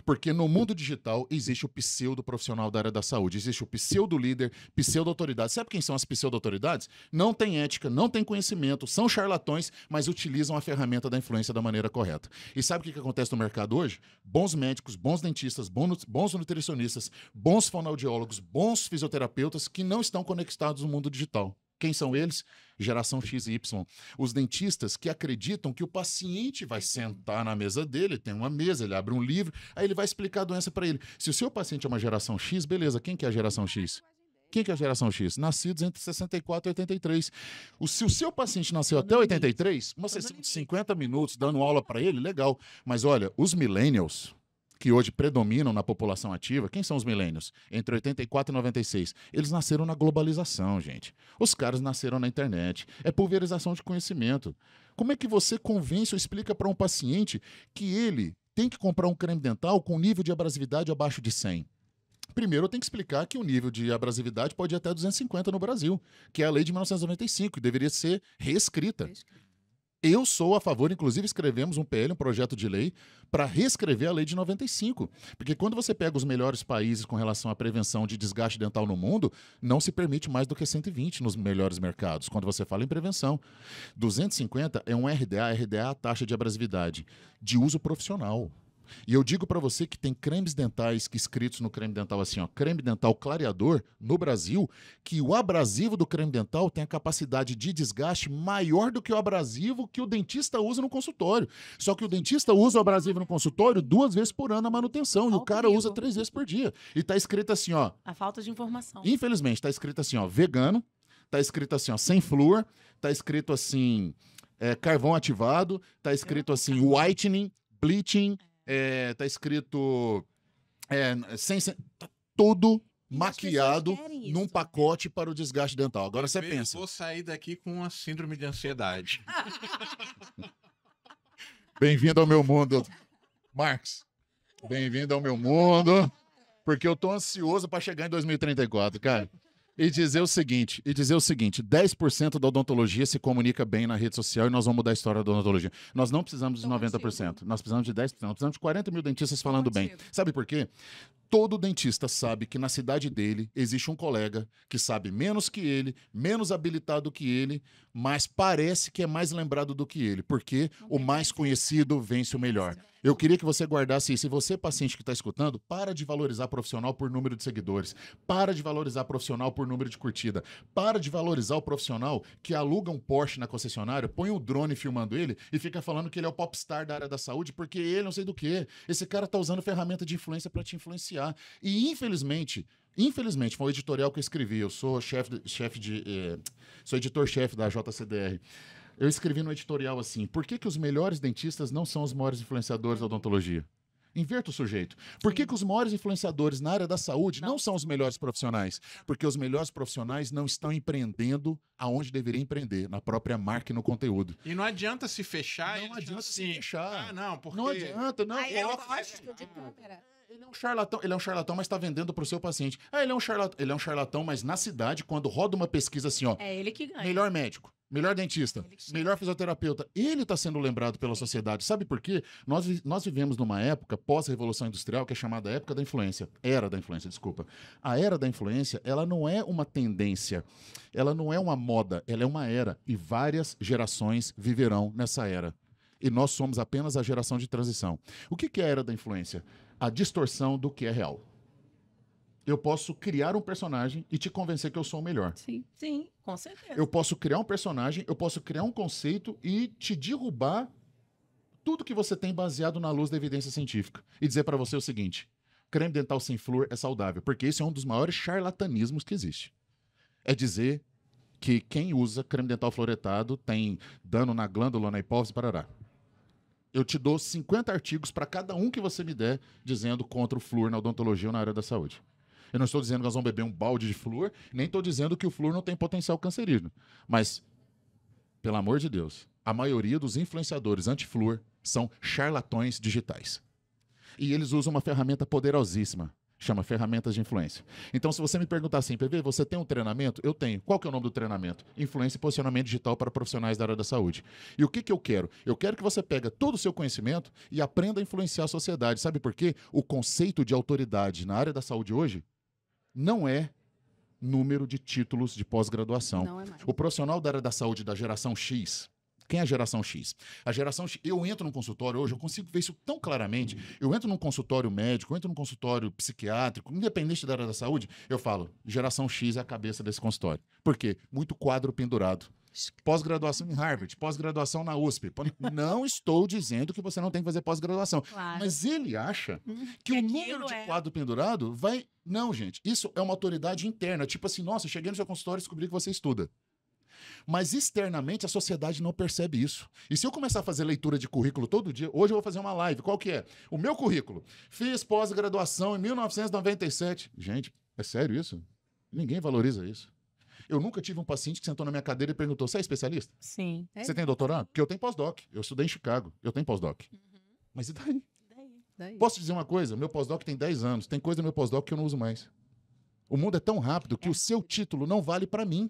Porque no mundo digital existe o pseudo profissional da área da saúde, existe o pseudo líder, pseudo autoridade. Sabe quem são as pseudo autoridades? Não tem ética, não tem conhecimento, são charlatões, mas utilizam a ferramenta da influência da maneira correta. E sabe o que, acontece no mercado hoje? Bons médicos, bons dentistas, bons, bons nutricionistas, bons fonoaudiólogos, bons fisioterapeutas que não estão conectados no mundo digital. Quem são eles? Geração X e Y. Os dentistas que acreditam que o paciente vai sentar na mesa dele, tem uma mesa, ele abre um livro, aí ele vai explicar a doença para ele. Se o seu paciente é uma geração X, beleza, quem que é a geração X? Quem que é a geração X? Nascidos entre 64 e 83. O, se o seu paciente nasceu até 83, uma sessão de 50 minutos dando aula para ele, legal. Mas olha, os millennials, que hoje predominam na população ativa, quem são os milênios? Entre 84 e 96. Eles nasceram na globalização, gente. Os caras nasceram na internet. É pulverização de conhecimento. Como é que você convence ou explica para um paciente que ele tem que comprar um creme dental com nível de abrasividade abaixo de 100? Primeiro, eu tenho que explicar que o nível de abrasividade pode ir até 250 no Brasil, que é a lei de 1995 e deveria ser reescrita. reescrita. Eu sou a favor, inclusive escrevemos um PL, um projeto de lei, para reescrever a lei de 95. Porque quando você pega os melhores países com relação à prevenção de desgaste dental no mundo, não se permite mais do que 120 nos melhores mercados, quando você fala em prevenção. 250 é um RDA, RDA é a taxa de abrasividade, de uso profissional. E eu digo para você que tem cremes dentais que escritos no creme dental assim, ó, creme dental clareador no Brasil, que o abrasivo do creme dental tem a capacidade de desgaste maior do que o abrasivo que o dentista usa no consultório. Só que o dentista usa o abrasivo no consultório duas vezes por ano na manutenção e o cara usa três vezes por dia. E tá escrito assim, ó. A falta de informação. Infelizmente, tá escrito assim, ó, vegano, tá escrito assim, ó, sem flúor, tá escrito assim, é, carvão ativado, tá escrito assim, whitening, bleaching, é, tá escrito é, sem, tá todo maquiado num pacote para o desgaste dental. Agora você pensa. Vou sair daqui com uma síndrome de ansiedade. [laughs] Bem-vindo ao meu mundo, Marcos. Bem-vindo ao meu mundo, porque eu tô ansioso para chegar em 2034, cara e dizer o seguinte, e dizer o seguinte, 10% da odontologia se comunica bem na rede social e nós vamos mudar a história da odontologia. Nós não precisamos de 90%, nós precisamos de 10%, nós precisamos de 40 mil dentistas falando bem. Sabe por quê? Todo dentista sabe que na cidade dele existe um colega que sabe menos que ele, menos habilitado que ele, mas parece que é mais lembrado do que ele, porque o mais conhecido vence o melhor. Eu queria que você guardasse isso. E você, paciente que está escutando, para de valorizar profissional por número de seguidores. Para de valorizar profissional por número de curtida. Para de valorizar o profissional que aluga um Porsche na concessionária, põe um drone filmando ele e fica falando que ele é o popstar da área da saúde porque ele não sei do que. Esse cara está usando ferramenta de influência para te influenciar. E infelizmente, Infelizmente, foi um editorial que eu escrevi. Eu sou chefe de, chef de eh, sou editor-chefe da JCDR eu escrevi no editorial assim: por que, que os melhores dentistas não são os maiores influenciadores da odontologia? Inverta o sujeito. Por que, que os maiores influenciadores na área da saúde não, não são os melhores profissionais? Porque os melhores profissionais não estão empreendendo aonde deveriam empreender, na própria marca e no conteúdo. E não adianta se fechar. Não adianta assim, se fechar. Ah, não, porque... Não adianta, não. Ai, eu de câmera. Ele é um charlatão, ele é um charlatão, mas está vendendo para o seu paciente. Ah, ele é um charlatão, ele é um charlatão, mas na cidade, quando roda uma pesquisa assim, ó. É ele que ganha. Melhor médico melhor dentista, melhor fisioterapeuta. Ele está sendo lembrado pela sociedade. Sabe por quê? Nós, nós vivemos numa época pós-revolução industrial que é chamada época da influência. Era da influência, desculpa. A era da influência, ela não é uma tendência, ela não é uma moda, ela é uma era. E várias gerações viverão nessa era. E nós somos apenas a geração de transição. O que é a era da influência? A distorção do que é real eu posso criar um personagem e te convencer que eu sou o melhor. Sim, sim, com certeza. Eu posso criar um personagem, eu posso criar um conceito e te derrubar tudo que você tem baseado na luz da evidência científica e dizer para você o seguinte: creme dental sem flúor é saudável, porque esse é um dos maiores charlatanismos que existe. É dizer que quem usa creme dental fluoretado tem dano na glândula, na hipófise, parará. Eu te dou 50 artigos para cada um que você me der dizendo contra o flúor na odontologia ou na área da saúde. Eu não estou dizendo que nós vamos beber um balde de flúor, nem estou dizendo que o flúor não tem potencial cancerígeno. Mas, pelo amor de Deus, a maioria dos influenciadores anti-flúor são charlatões digitais. E eles usam uma ferramenta poderosíssima, chama ferramentas de influência. Então, se você me perguntar assim, PV, você tem um treinamento? Eu tenho. Qual que é o nome do treinamento? Influência e posicionamento digital para profissionais da área da saúde. E o que, que eu quero? Eu quero que você pegue todo o seu conhecimento e aprenda a influenciar a sociedade. Sabe por quê? O conceito de autoridade na área da saúde hoje não é número de títulos de pós-graduação. É o profissional da área da saúde da geração X, quem é a geração X? A geração X, eu entro num consultório hoje, eu consigo ver isso tão claramente. Eu entro num consultório médico, eu entro num consultório psiquiátrico, independente da área da saúde, eu falo, geração X é a cabeça desse consultório. Por quê? Muito quadro pendurado. Pós-graduação em Harvard, pós-graduação na USP. [laughs] Não estou dizendo que você não tem que fazer pós-graduação. Claro. Mas ele acha hum, que, o número de é. quadro pendurado vai. Não, gente. Isso é uma autoridade interna. Tipo assim, nossa, cheguei no seu consultório e descobri que você estuda. Mas externamente a sociedade não percebe isso. E se eu começar a fazer leitura de currículo todo dia, hoje eu vou fazer uma live. Qual que é? O meu currículo. Fiz pós-graduação em 1997. Gente, é sério isso? Ninguém valoriza isso. Eu nunca tive um paciente que sentou na minha cadeira e perguntou: você é especialista? Sim. Você é. tem doutorado? Porque eu tenho pós-doc. Eu estudei em Chicago. Eu tenho pós-doc. Uhum. Mas e daí? daí? daí? Posso dizer uma coisa? Meu pós-doc tem 10 anos. Tem coisa no meu pós-doc que eu não uso mais. O mundo é tão rápido que é. o seu título não vale para mim.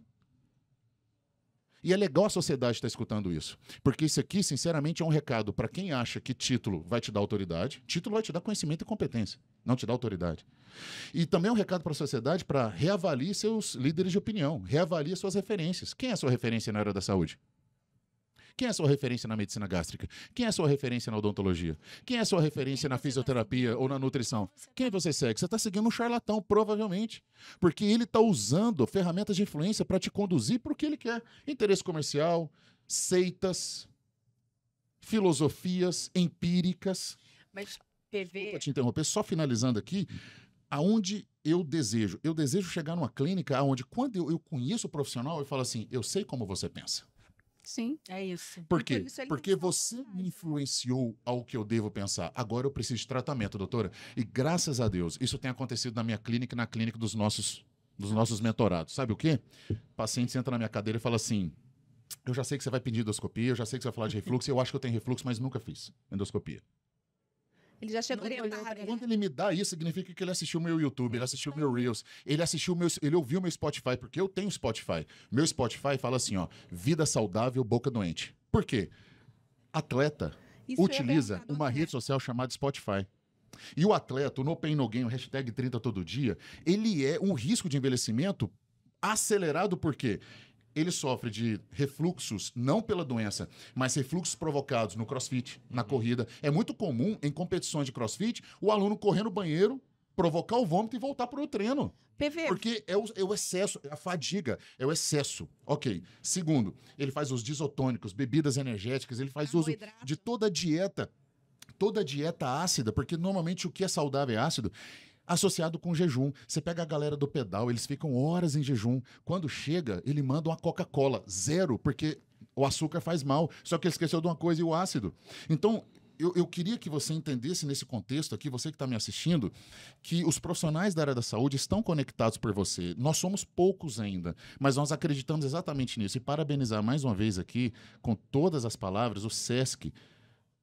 E é legal a sociedade estar tá escutando isso. Porque isso aqui, sinceramente, é um recado para quem acha que título vai te dar autoridade. Título vai te dar conhecimento e competência, não te dá autoridade. E também é um recado para a sociedade para reavalie seus líderes de opinião, reavalie suas referências. Quem é a sua referência na área da saúde? Quem é a sua referência na medicina gástrica? Quem é a sua referência na odontologia? Quem é a sua referência na fisioterapia ou na nutrição? Quem você segue? Você está seguindo um charlatão, provavelmente. Porque ele está usando ferramentas de influência para te conduzir para o que ele quer. Interesse comercial, seitas, filosofias empíricas. Mas, PV. Desculpa te interromper, só finalizando aqui aonde eu desejo. Eu desejo chegar numa clínica onde, quando eu, eu conheço o profissional, eu falo assim: eu sei como você pensa. Sim, é isso. Por quê? Por Porque você me influenciou ao que eu devo pensar. Agora eu preciso de tratamento, doutora. E graças a Deus, isso tem acontecido na minha clínica e na clínica dos nossos, dos nossos mentorados. Sabe o quê? O paciente senta na minha cadeira e fala assim: Eu já sei que você vai pedir endoscopia, eu já sei que você vai falar de refluxo, eu acho que eu tenho refluxo, mas nunca fiz endoscopia. Ele já chegou Quando ele me dá isso, significa que ele assistiu meu YouTube, ele assistiu meu Reels, ele assistiu meu, ele ouviu meu Spotify, porque eu tenho Spotify. Meu Spotify fala assim, ó, vida saudável, boca doente. Por quê? Atleta isso é utiliza uma rede social chamada Spotify. E o atleta, o No Pain No Gain, o hashtag 30 todo dia, ele é um risco de envelhecimento acelerado por quê? Ele sofre de refluxos, não pela doença, mas refluxos provocados no crossfit, na uhum. corrida. É muito comum em competições de crossfit o aluno correr no banheiro, provocar o vômito e voltar para o treino. PV. Porque é o, é o, excesso, é a fadiga, é o excesso. Ok. Segundo, ele faz os disotônicos, bebidas energéticas, ele faz uso de toda a dieta, toda a dieta ácida, porque normalmente o que é saudável é ácido associado com jejum. Você pega a galera do pedal, eles ficam horas em jejum. Quando chega, ele manda uma Coca-Cola, zero, porque o açúcar faz mal. Só que ele esqueceu de uma coisa e o ácido. Então, eu, eu, queria que você entendesse nesse contexto aqui, você que está me assistindo, que os profissionais da área da saúde estão conectados por você. Nós somos poucos ainda, mas nós acreditamos exatamente nisso. E parabenizar mais uma vez aqui, com todas as palavras, o SESC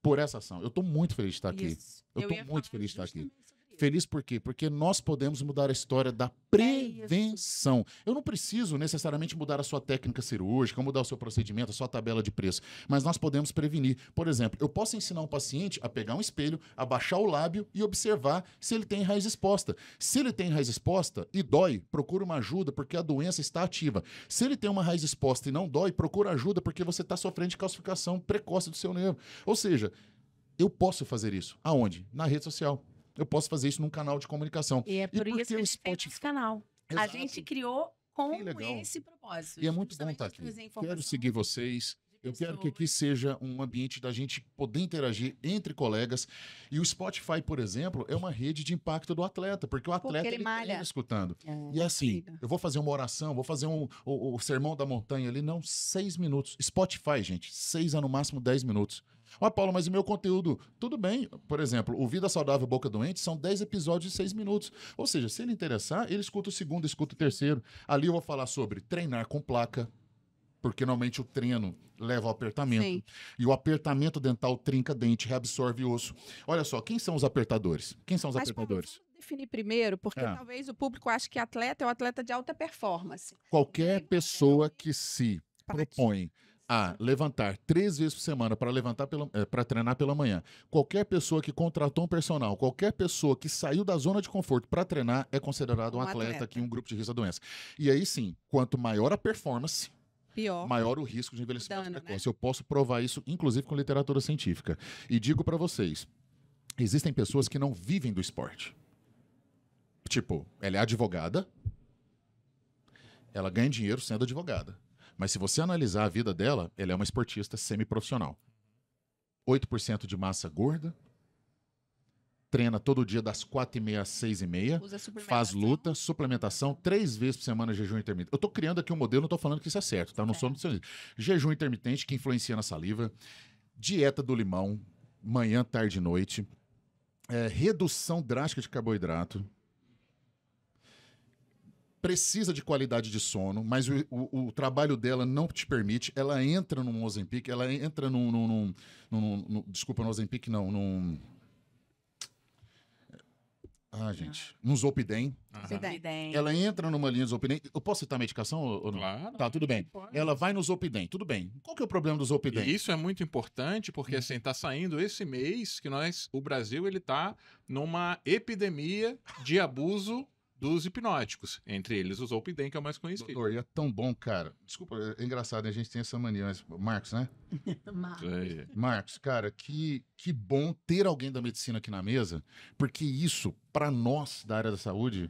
por essa ação. Eu estou muito feliz de estar aqui. Isso. Eu estou muito feliz de estar aqui. Feliz por quê? Porque nós podemos mudar a história da prevenção. Eu não preciso necessariamente mudar a sua técnica cirúrgica, mudar o seu procedimento, a sua tabela de preço, mas nós podemos prevenir. Por exemplo, eu posso ensinar um paciente a pegar um espelho, abaixar o lábio e observar se ele tem raiz exposta. Se ele tem raiz exposta e dói, procura uma ajuda porque a doença está ativa. Se ele tem uma raiz exposta e não dói, procura ajuda porque você está sofrendo de calcificação precoce do seu nervo. Ou seja, eu posso fazer isso. Aonde? Na rede social. Eu posso fazer isso num canal de comunicação. E é por, por isso que a gente Spotify- esse canal. A Exato. gente criou com esse propósito. E é muito bom estar aqui. trazer Quero seguir vocês. Eu quero que aqui seja um ambiente da gente poder interagir entre colegas. E o Spotify, por exemplo, é uma rede de impacto do atleta, porque o atleta ele ele malha. treina escutando. É. E é assim, Liga. eu vou fazer uma oração, vou fazer um, o, o sermão da montanha ali, não, seis minutos. Spotify, gente, seis a no máximo dez minutos. Ó, Paulo, mas o meu conteúdo, tudo bem. Por exemplo, o Vida Saudável Boca Doente são 10 episódios de 6 minutos. Ou seja, se ele interessar, ele escuta o segundo, escuta o terceiro. Ali eu vou falar sobre treinar com placa, porque normalmente o treino leva ao apertamento. Sim. E o apertamento dental trinca dente, reabsorve osso. Olha só, quem são os apertadores? Quem são os Mas, apertadores? definir primeiro, porque É. talvez o público ache que atleta é o atleta de alta performance. Qualquer pessoa que se propõe a levantar três vezes por semana para levantar para treinar pela manhã. Qualquer pessoa que contratou um personal, qualquer pessoa que saiu da zona de conforto para treinar é considerado um, Um atleta, atleta. que um grupo de risco da doença. E aí sim, quanto maior a performance, Pior. maior o risco de envelhecimento Dano, né? precoce. Eu posso provar isso, inclusive com literatura científica. E digo para vocês, existem pessoas que não vivem do esporte. Tipo, ela é advogada, ela ganha dinheiro sendo advogada. Mas se você analisar a vida dela, ela é uma esportista semiprofissional. 8% de massa gorda, treina todo dia das 4h30 às 6h30, Usa suplementação. faz luta, suplementação, três vezes por semana jejum intermitente. Eu tô criando aqui um modelo, não tô falando que isso é certo, tá? Não sou nutricionista. Jejum intermitente que influencia na saliva, dieta do limão, manhã, tarde e noite, é, redução drástica de carboidrato, precisa de qualidade de sono, mas o, o- o trabalho dela não te permite. Ela entra no Ozempic, ela entra num, num, num- num- num- desculpa, no Ozempic não, num ah, gente, num Zolpidem. Zolpidem. Ela entra numa linha de Zolpidem. Eu posso citar medicação ou não? Claro. Tá, tudo bem. Pode. Ela vai no Zolpidem, tudo bem. Qual que é o problema do Zolpidem? E isso é muito importante porque assim tá saindo esse mês que nós, o Brasil, ele tá numa epidemia de abuso dos hipnóticos, entre eles o Zolpidem, que é o mais conhecido. Doutor, e é tão bom, cara. Desculpa, é engraçado, a gente tem essa mania, mas Marcos, né? [laughs] Mar- É. Marcos, cara, que, que bom ter alguém da medicina aqui na mesa, porque isso, para nós da área da saúde,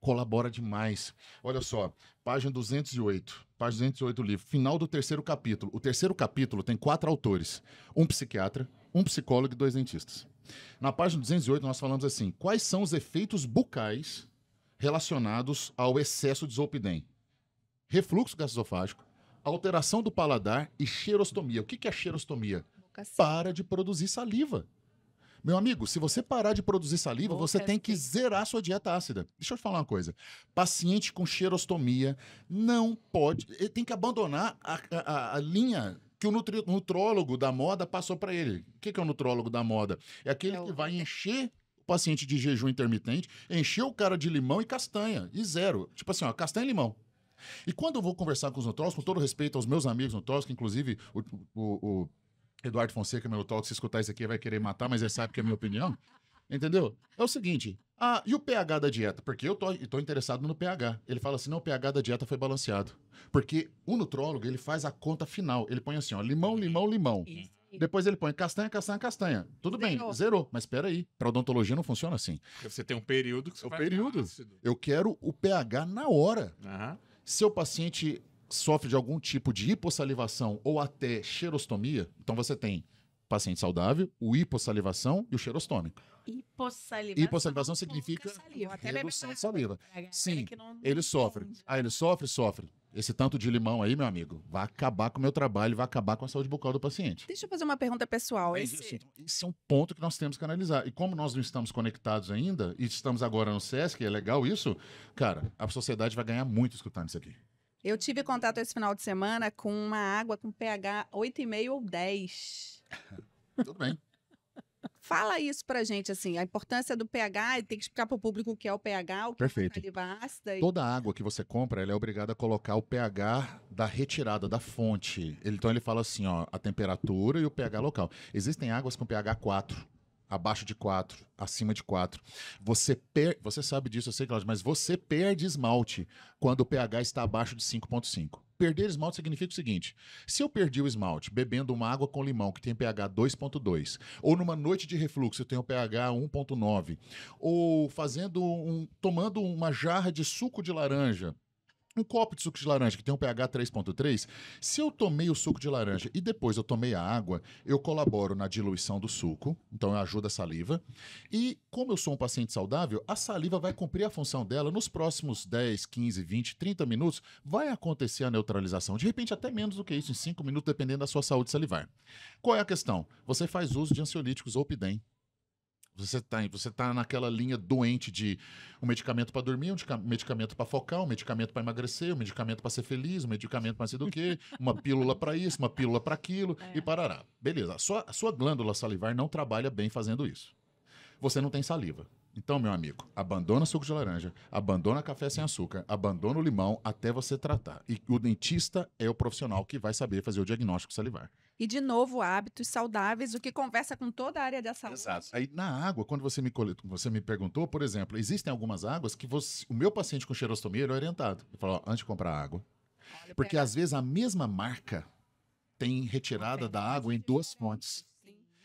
colabora demais. Olha só, página 208, página 208 do livro, final do terceiro capítulo. O terceiro capítulo tem quatro autores: um psiquiatra, um psicólogo e dois dentistas. Na página 208, nós falamos assim: quais são os efeitos bucais relacionados ao excesso de zolpidem? Refluxo gastroesofágico, alteração do paladar e cheirostomia. O que é cheirostomia? Para de produzir saliva. Meu amigo, se você parar de produzir saliva, Boca você tem que zerar sua dieta ácida. Deixa eu te falar uma coisa. Paciente com cheirostomia não pode. Ele tem que abandonar a, a- a linha que o nutri- nutrólogo da moda passou para ele. O que, que é o nutrólogo da moda? É aquele É o- que vai encher paciente de jejum intermitente, encher o cara de limão e castanha. E zero. Tipo assim, ó, castanha e limão. E quando eu vou conversar com os nutrólogos, com todo respeito aos meus amigos nutrólogos, que inclusive o, o- o Eduardo Fonseca, meu nutrólogo, se escutar isso aqui vai querer matar, mas ele sabe que é a minha opinião. Entendeu? É o seguinte, ah, e o pH da dieta? Porque eu tô, eu tô interessado no pH. Ele fala assim, não, o pH da dieta foi balanceado. Porque o nutrólogo, ele faz a conta final. Ele põe assim, ó, limão, limão, limão. Isso. Depois ele põe castanha, castanha, castanha. Tudo bem, Zerou. zerou. Mas espera aí, para odontologia não funciona assim. Porque Você tem um período que você O vai período. ácido. Eu quero o pH na hora. Aham. Se o paciente sofre de algum tipo de hipossalivação ou até cheirostomia, então você tem paciente saudável, o hipossalivação e o cheirostômico. Hipossalivação. Hipossalivação significa saliva. redução de saliva. Galera Sim, Ele sofre. Ah, ele sofre, sofre. Esse tanto de limão aí, meu amigo, vai acabar com o meu trabalho, vai acabar com a saúde bucal do paciente. Deixa eu fazer uma pergunta pessoal. Mas, Esse- assim, esse é um ponto que nós temos que analisar. E como nós não estamos conectados ainda, e estamos agora no SESC, é legal isso, cara, a sociedade vai ganhar muito escutando isso aqui. Eu tive contato esse final de semana com uma água com pH 8,5 ou 10. [laughs] Tudo bem. Fala isso pra gente, assim, a importância do pH, tem que explicar pro público o que é o pH, o que Perfeito. é saliva ácida. E... Toda água que você compra, ela é obrigada a colocar o pH da retirada, da fonte. Ele- Então ele fala assim, ó, a temperatura e o pH local. Existem águas com pH 4, abaixo de 4, acima de 4. Você per... você sabe disso, eu sei, Claudio, mas você perde esmalte quando o pH está abaixo de 5.5. Perder esmalte significa o seguinte: se eu perdi o esmalte bebendo uma água com limão que tem pH 2.2, ou numa noite de refluxo eu tenho pH 1.9, ou fazendo um tomando uma jarra de suco de laranja, um copo de suco de laranja que tem um pH 3.3, se eu tomei o suco de laranja e depois eu tomei a água, eu colaboro na diluição do suco, então eu ajudo a saliva. E como eu sou um paciente saudável, a saliva vai cumprir a função dela nos próximos 10, 15, 20, 30 minutos, vai acontecer a neutralização. De repente até menos do que isso, em 5 minutos, dependendo da sua saúde salivar. Qual é a questão? Você faz uso de ansiolíticos ou Pidem. Você está você tá naquela linha doente de um medicamento para dormir, um medica- medicamento para focar, um medicamento para emagrecer, um medicamento para ser feliz, um medicamento para ser do quê, uma pílula para isso, uma pílula para aquilo É. e parará. Beleza. A sua, a sua glândula salivar não trabalha bem fazendo isso. Você não tem saliva. Então, meu amigo, abandona suco de laranja, abandona café sem açúcar, abandona o limão até você tratar. E o dentista é o profissional que vai saber fazer o diagnóstico salivar. E, de novo, hábitos saudáveis, o que conversa com toda a área da saúde. Aí na água, quando você me, você me perguntou, por exemplo, existem algumas águas que você- o meu paciente com xerostomia ele é orientado. Ele falou, ó, antes de comprar água. Olha Porque às vezes a mesma marca tem retirada da água em duas fontes.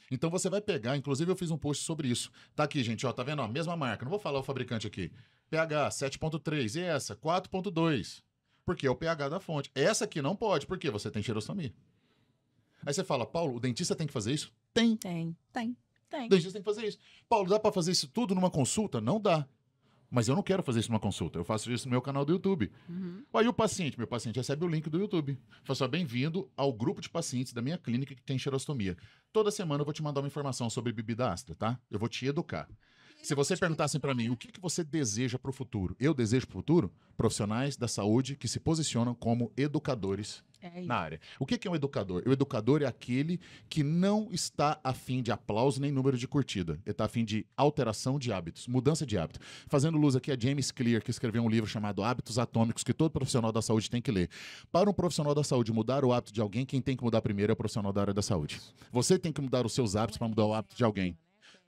Então você vai pegar, inclusive eu fiz um post sobre isso. Tá aqui, gente, ó, tá vendo? Ó, mesma marca. Não vou falar o fabricante aqui. pH 7.3 e essa 4.2. Porque é o pH da fonte. Essa aqui não pode, porque você tem xerostomia. Aí você fala, Paulo, o dentista tem que fazer isso? Tem. Tem. Tem. Tem. O dentista tem que fazer isso. Paulo, dá pra fazer isso tudo numa consulta? Não dá. Mas eu não quero fazer isso numa consulta. Eu faço isso no meu canal do YouTube. Uhum. Aí o paciente, meu paciente recebe o link do YouTube. Fala só, bem-vindo ao grupo de pacientes da minha clínica que tem xerostomia. Toda semana eu vou te mandar uma informação sobre bebida ácida, tá? Eu vou te educar. Se você perguntasse para mim o que, que você deseja para o futuro, eu desejo para o futuro profissionais da saúde que se posicionam como educadores É na área. O que, que é um educador? O educador é aquele que não está afim de aplauso nem número de curtida. Ele está afim de alteração de hábitos, mudança de hábito. Fazendo luz aqui é James Clear, que escreveu um livro chamado Hábitos Atômicos, que todo profissional da saúde tem que ler. Para um profissional da saúde mudar o hábito de alguém, quem tem que mudar primeiro é o profissional da área da saúde. Você tem que mudar os seus hábitos para mudar o hábito de alguém.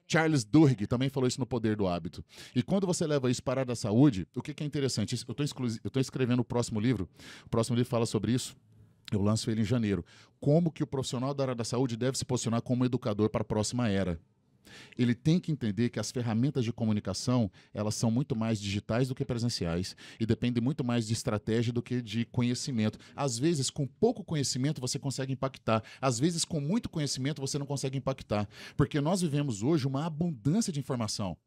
Charles Duhigg também falou isso no Poder do Hábito. E quando você leva isso para a área da saúde, o que, que é interessante? Eu estou escrevendo o próximo livro. O próximo livro fala sobre isso. Eu lanço ele em janeiro. Como que o profissional da área da saúde deve se posicionar como educador para a próxima era. Ele tem que entender que as ferramentas de comunicação, elas são muito mais digitais do que presenciais e dependem muito mais de estratégia do que de conhecimento. Às vezes, com pouco conhecimento, você consegue impactar. Às vezes, com muito conhecimento, você não consegue impactar. Porque nós vivemos hoje uma abundância de informação.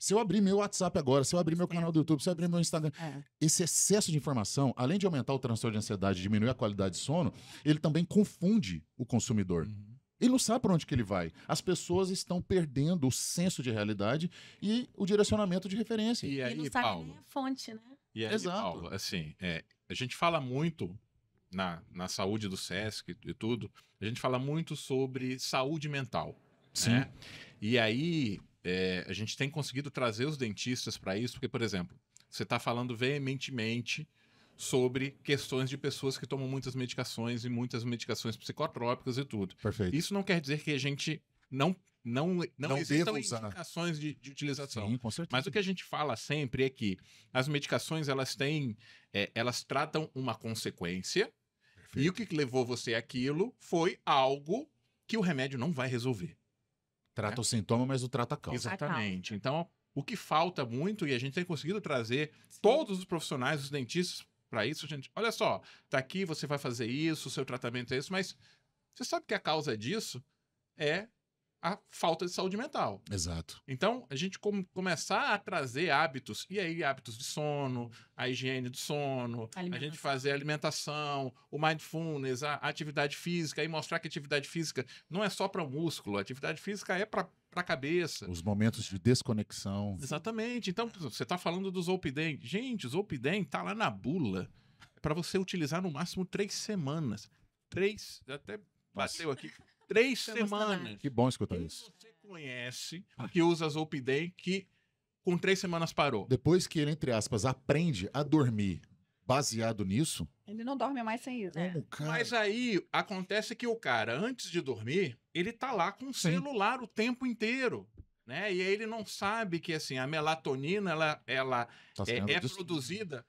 Se eu abrir meu WhatsApp agora, se eu abrir meu canal do YouTube, se eu abrir meu Instagram, É. esse excesso de informação, além de aumentar o transtorno de ansiedade e diminuir a qualidade de sono, ele também confunde o consumidor. Uhum. Ele não sabe para onde que ele vai. As pessoas estão perdendo o senso de realidade e o direcionamento de referência. E E aí, não sabe Paulo? nem a fonte, né? E aí, Exato. Paulo, assim, é, a gente fala muito na, na saúde do SESC e tudo, a gente fala muito sobre saúde mental. né? E aí, é, a gente tem conseguido trazer os dentistas para isso, porque, por exemplo, você está falando veementemente sobre questões de pessoas que tomam muitas medicações e muitas medicações psicotrópicas e tudo. Perfeito. Isso não quer dizer que a gente não não não, Não existam indicações de, de utilização. Sim, com certeza. Mas o que a gente fala sempre é que as medicações elas têm, é, elas tratam uma consequência Perfeito. e o que levou você àquilo foi algo que o remédio não vai resolver. Trata o sintoma, mas o trata a causa. Exatamente. Então, o que falta muito e a gente tem conseguido trazer todos os profissionais, os dentistas para isso, gente. Olha só, tá aqui, você vai fazer isso, o seu tratamento é isso, mas você sabe que a causa disso é a falta de saúde mental. Exato. Então, a gente com- começar a trazer hábitos, e aí hábitos de sono, a higiene do sono, a gente fazer a alimentação, o mindfulness, a, a atividade física, e mostrar que a atividade física não é só para o músculo, a atividade física é para a cabeça. Os momentos de desconexão. Exatamente. Então, você está falando do Zolpidem. Gente, o Zolpidem tá lá na bula para você utilizar no máximo três semanas. Três, até bateu aqui. Três semanas. Que bom escutar E isso. você conhece que usa Zolpidem que com três semanas parou. Depois que ele, entre aspas, aprende a dormir baseado nisso, Ele não dorme mais sem isso. É. como cara. Mas aí acontece que o cara, antes de dormir, ele tá lá com o celular o tempo inteiro. Né? E aí ele não sabe que assim, a melatonina ela, ela tá é, é produzida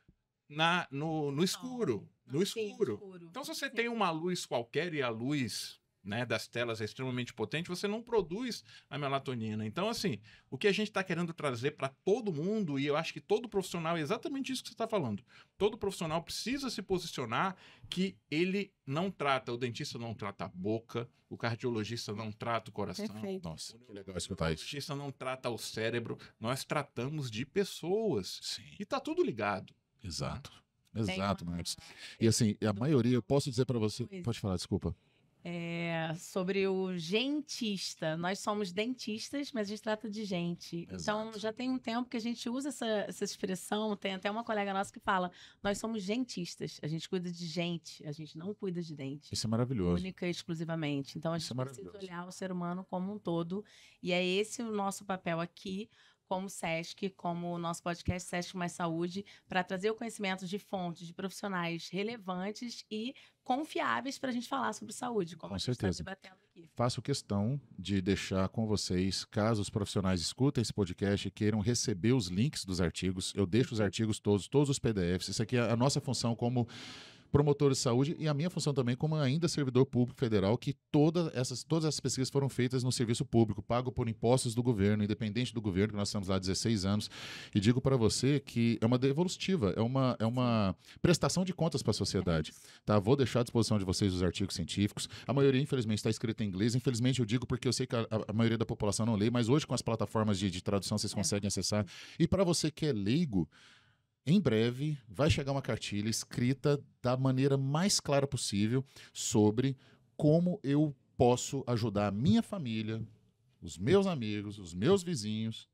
na, no, no escuro. No Sim, escuro. Então, se você tem uma luz qualquer e a luz né, das telas é extremamente potente, você não produz a melatonina. Então, assim, o que a gente está querendo trazer para todo mundo, e eu acho que todo profissional é exatamente isso que você está falando. Todo profissional precisa se posicionar que ele não trata, o dentista não trata a boca, o cardiologista não trata o coração. Perfeito. Nossa, que legal O escutar isso. neurologista não trata o cérebro, nós tratamos de pessoas. Sim, E tá tudo ligado. exato. Tem Exato, Marcos. E assim, a maioria, eu posso dizer para você. Pode falar, desculpa. É, sobre o gentista. Nós somos dentistas, mas a gente trata de gente. Então, Exato. já tem um tempo que a gente usa essa, essa expressão. Tem até uma colega nossa que fala: nós somos gentistas. A gente cuida de gente, a gente não cuida de dente. Isso é maravilhoso. Única e exclusivamente. Então, a Isso gente é precisa olhar o ser humano como um todo. E é esse o nosso papel aqui, como SESC, como o nosso podcast SESC Mais Saúde, para trazer o conhecimento de fontes, de profissionais relevantes e confiáveis para a gente falar sobre saúde, como Com a gente está certeza. debatendo aqui. Faço questão de deixar com vocês, caso os profissionais escutem esse podcast e queiram receber os links dos artigos, eu deixo os artigos todos, todos os PDFs. Isso aqui é a nossa função como promotor de saúde e a minha função também como ainda servidor público federal, que todas essas, todas essas pesquisas foram feitas no serviço público, pago por impostos do governo, independente do governo, que nós estamos lá há 16 anos. E digo para você que é uma devolutiva, é uma, é uma prestação de contas para a sociedade. Tá? Vou deixar à disposição de vocês os artigos científicos. A maioria, infelizmente, está escrita em inglês. Infelizmente, eu digo porque eu sei que a, a maioria da população não lê, mas hoje, com as plataformas de, de tradução, vocês É. conseguem acessar. E para você que é leigo, em breve vai chegar uma cartilha escrita da maneira mais clara possível sobre como eu posso ajudar a minha família, os meus amigos, os meus vizinhos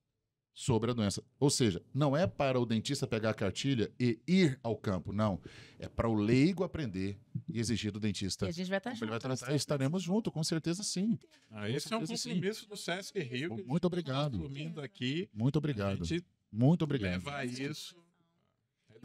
sobre a doença. Ou seja, não é para o dentista pegar a cartilha e ir ao campo, não. É para o leigo aprender e exigir do dentista. E a gente vai estar junto. vai estaremos juntos, com certeza sim. Ah, esse é um certeza, sim. compromisso do Sesc Rio. Muito obrigado. Dormindo aqui, Muito a obrigado. gente Muito obrigado. leva isso.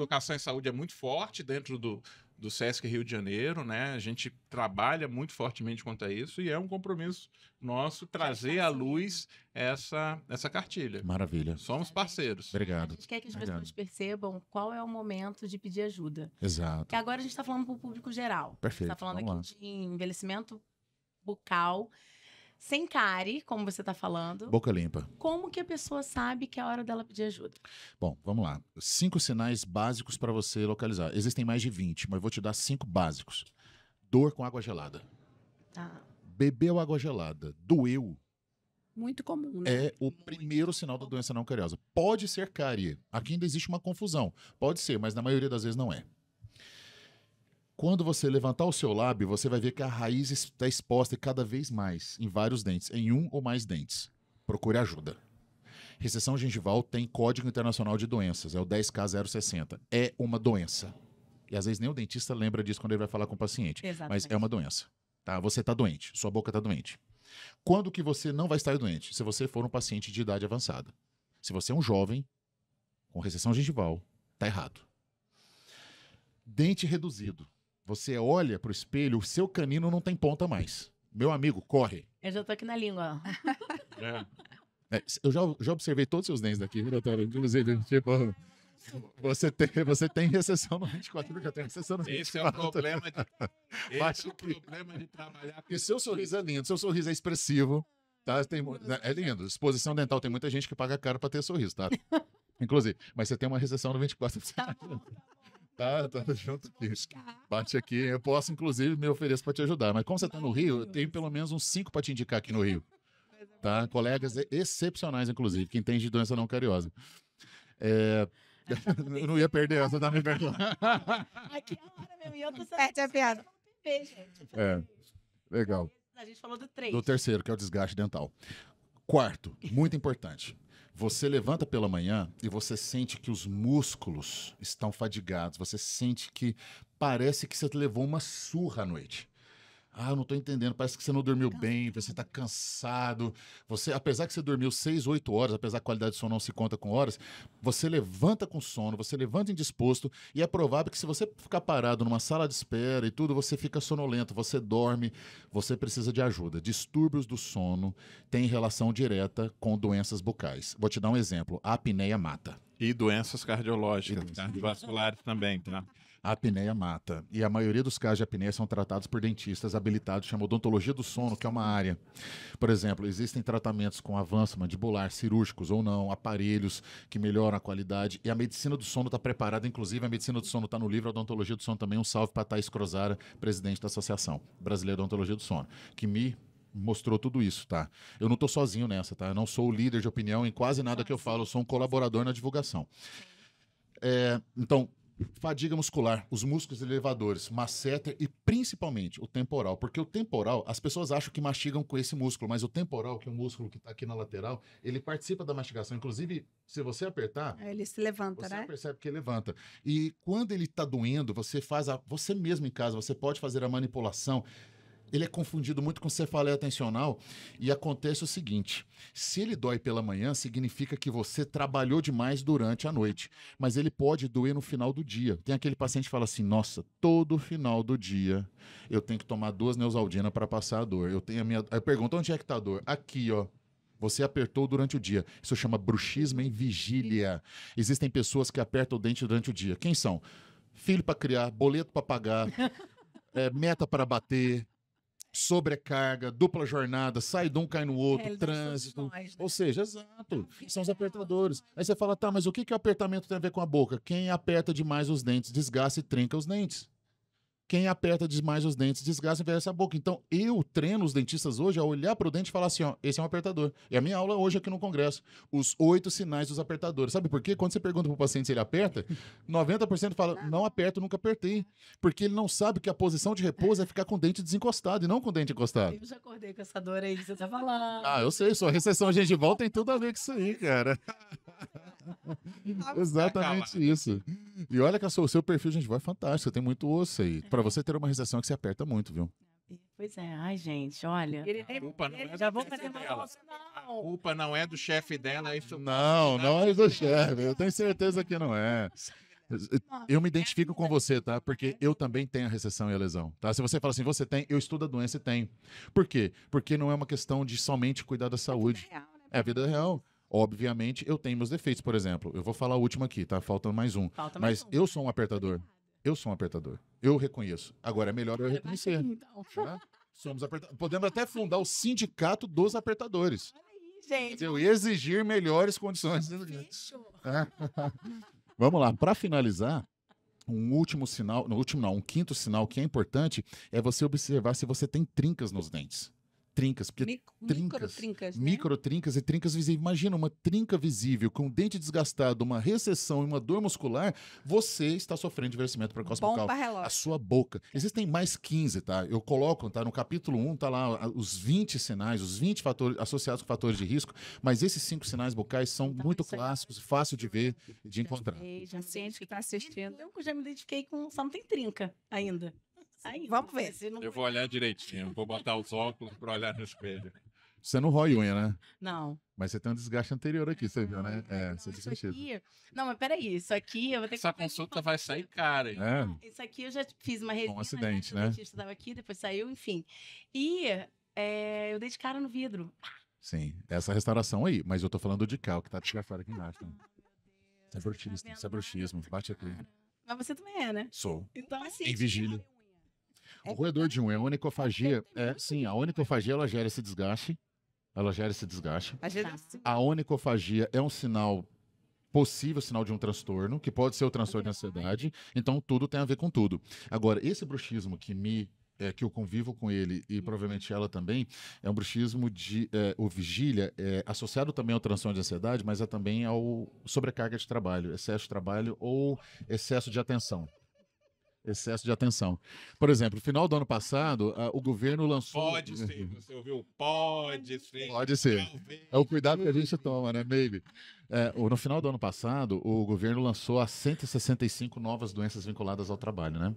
A educação em saúde é muito forte dentro do, do Sesc Rio de Janeiro, né? A gente trabalha muito fortemente quanto a isso e é um compromisso nosso trazer à luz essa, essa cartilha. Maravilha. Somos parceiros. A Obrigado. gente quer que as Obrigado. pessoas percebam qual é o momento de pedir ajuda. Exato. Que agora a gente está falando para o público geral. Perfeito. está falando Vamos aqui de envelhecimento bucal, sem cárie, como você está falando. Boca limpa. Como que a pessoa sabe que é a hora dela pedir ajuda? Bom, vamos lá. Cinco sinais básicos para você localizar. Existem mais de 20, mas eu vou te dar cinco básicos. Dor com água gelada. Tá. Bebeu água gelada, doeu, Muito comum, né? é o primeiro sinal da doença não cariosa. Pode ser cárie. Aqui ainda existe uma confusão. Pode ser, mas na maioria das vezes não é. Quando você levantar o seu lábio, você vai ver que a raiz está exposta cada vez mais em vários dentes, em um ou mais dentes. Procure ajuda. Recessão gengival tem Código Internacional de Doenças, é o 10K060. É uma doença. E às vezes nem o dentista lembra disso quando ele vai falar com o paciente. Exatamente. Mas é uma doença. Tá? Você está doente, sua boca está doente. Quando que você não vai estar doente? Se você for um paciente de idade avançada. Se você é um jovem com recessão gengival, tá errado. Dente reduzido. Você olha para o espelho, o seu canino não tem ponta mais. Meu amigo, corre. Eu já tô aqui na língua. ó. [laughs] É. É, eu já, já observei todos os seus dentes daqui, doutora? Inclusive, tipo, você tem, você tem recessão no 24, porque eu tenho recessão no 24. Esse é o problema de, [laughs] esse é o problema de trabalhar com Porque seu sorriso é lindo, seu sorriso é expressivo, tá? Tem, mu- é lindo. Exposição dental, tem muita gente que paga caro para ter sorriso, tá? [laughs] Inclusive, mas você tem uma recessão no 24. Tá bom, Tá, tá junto aqui. Bate aqui. Eu posso, inclusive, me ofereço para te ajudar. Mas como você tá no Rio, eu tenho pelo menos uns cinco para te indicar aqui no Rio. Tá? Colegas excepcionais, inclusive, que entendem de doença não cariosa. É... [laughs] eu não ia perder essa, tá me perdoando. Aqui é a hora mesmo. E eu tô Perde a piada. É, legal. A gente falou do três. Do terceiro, que é o desgaste dental. Quarto, muito importante. Você levanta pela manhã e você sente que os músculos estão fadigados. Você sente que parece que você levou uma surra à noite. Ah, eu não tô entendendo. Parece que você não dormiu bem, você tá cansado. Você, apesar que você dormiu 6, 8 horas, apesar que a qualidade de sono não se conta com horas, você levanta com sono, você levanta indisposto e é provável que se você ficar parado numa sala de espera e tudo, você fica sonolento, você dorme, você precisa de ajuda. Distúrbios do sono têm relação direta com doenças bucais. Vou te dar um exemplo. A apneia mata. E doenças cardiológicas, cardiovasculares também, tá? A apneia mata. E a maioria dos casos de apneia são tratados por dentistas habilitados, chama odontologia do sono, que é uma área. Por exemplo, existem tratamentos com avanço mandibular, cirúrgicos ou não, aparelhos que melhoram a qualidade. E a medicina do sono está preparada, inclusive a medicina do sono está no livro a Odontologia do Sono também. Um salve para Thais Crozara, presidente da Associação Brasileira de Odontologia do Sono, que me mostrou tudo isso, tá? Eu não estou sozinho nessa, tá? Eu não sou o líder de opinião em quase nada que eu falo, eu sou um colaborador na divulgação. É, então, Fadiga muscular, os músculos elevadores, masseter e principalmente o temporal. Porque o temporal, as pessoas acham que mastigam com esse músculo, mas o temporal, que é o músculo que está aqui na lateral, ele participa da mastigação. Inclusive, se você apertar. Ele se levanta, você né? percebe que ele levanta. E quando ele está doendo, você faz a. Você mesmo em casa, você pode fazer a manipulação ele é confundido muito com cefaleia atencional e acontece o seguinte: se ele dói pela manhã, significa que você trabalhou demais durante a noite, mas ele pode doer no final do dia. Tem aquele paciente que fala assim: "Nossa, todo final do dia eu tenho que tomar duas Neosaldina para passar a dor. Eu tenho a minha Aí pergunta onde é que tá a dor? Aqui, ó. Você apertou durante o dia. Isso chama bruxismo em vigília. Existem pessoas que apertam o dente durante o dia. Quem são? Filho para criar, boleto para pagar, é, [laughs] meta para bater, sobrecarga, dupla jornada, sai de um, cai no outro, Realidade trânsito. nós, né? Ou seja, exato. São os apertadores. Aí você fala, tá, mas o que, que o apertamento tem a ver com a boca? Quem aperta demais os dentes desgasta e trinca os dentes. Quem aperta demais os dentes desgasta e envelhece a boca. Então, eu treino os dentistas hoje a olhar para o dente e falar assim: ó, esse é um apertador. E a minha aula hoje aqui no Congresso, os oito sinais dos apertadores. Sabe por quê? Quando você pergunta para o paciente se ele aperta, [laughs] 90% fala: não aperto, nunca apertei. Porque ele não sabe que a posição de repouso é ficar com o dente desencostado e não com o dente encostado. Eu já acordei com essa dor aí que você tá falando. Ah, eu sei, sua recessão gengival tem tudo a ver com isso aí, cara. [laughs] Exatamente isso. E olha que o seu perfil gengival é fantástico, você tem muito osso aí. Pra você ter uma recessão que você aperta muito, viu? Pois é, ai, gente, olha. Ele A culpa não é Já do vou chefe fazer uma dela. A não. culpa não é do chefe dela, é isso. Não, não é do chefe, eu tenho certeza que não é. Eu me identifico com você, tá? Porque eu também tenho a recessão e a lesão, tá? Se você fala assim, você tem, eu estudo a doença e tenho. Por quê? Porque não é uma questão de somente cuidar da saúde. Real, né? É a vida real. Obviamente, eu tenho meus defeitos, por exemplo. Eu vou falar o último aqui, tá? Falta mais um. Falta mais Mas um. eu sou um apertador. Eu sou um apertador. Eu reconheço. Agora é melhor eu reconhecer. Então, tá? Somos aperta- Podemos até fundar o sindicato dos apertadores. gente, Entendeu? E exigir melhores condições. [laughs] Vamos lá, para finalizar, um último sinal, no último não, um quinto sinal que é importante é você observar se você tem trincas nos dentes. Trincas, porque Mic- trincas, Microtrincas. né? microtrincas e trincas visíveis. Imagina uma trinca visível com um dente desgastado, uma recessão e uma dor muscular, você está sofrendo de envelhecimento precoce Bom bucal. para A relógio. sua boca. Existem mais 15, tá? Eu coloco, tá? No capítulo 1, tá lá os 20 sinais, os 20 fatores associados com fatores de risco, mas esses cinco sinais bucais são Então, muito aí- clássicos, fácil de ver e de Já encontrar. sei, já me Paciente que está assistindo. Eu já me identifiquei com. Só não tem trinca ainda. Ainda. Vamos ver. Eu vou olhar direitinho, vou botar os óculos para olhar no espelho. Você não rói unha, né? Não. Mas você tem um desgaste anterior aqui, você viu, né? É, Não, você isso aqui. Não, mas peraí, isso aqui eu vou ter que. Essa consulta vai sair cara, hein? É. Isso aqui eu já fiz uma resina. acidente, né? né? O dentista estava aqui, depois saiu, enfim. E é, eu dei de cara no vidro. Sim, essa restauração aí. Mas eu tô falando de cal, que tá desgastado aqui embaixo. Né? Isso é bruxismo, isso é bruxismo. Bate aqui. Mas você também é, né? Sou. Então, assim. Em vigília. O roedor de unha, a onicofagia, é, sim, a onicofagia ela gera esse desgaste. Ela gera esse desgaste. Tá. assim, A onicofagia é um sinal possível sinal de um transtorno, que pode ser o transtorno de ansiedade. Então tudo tem a ver com tudo. Agora, esse bruxismo que me é, que eu convivo com ele e provavelmente ela também, é um bruxismo de é, o vigília, é, associado também ao transtorno de ansiedade, mas é também ao sobrecarga de trabalho, excesso de trabalho ou excesso de atenção. Excesso de atenção. Por exemplo, no final do ano passado, a- o governo lançou. Pode ser, [laughs] você ouviu? Pode ser. Pode ser. talvez. É o cuidado que a gente toma, né? Maybe. É, no final do ano passado, o governo lançou as 165 novas doenças vinculadas ao trabalho, né?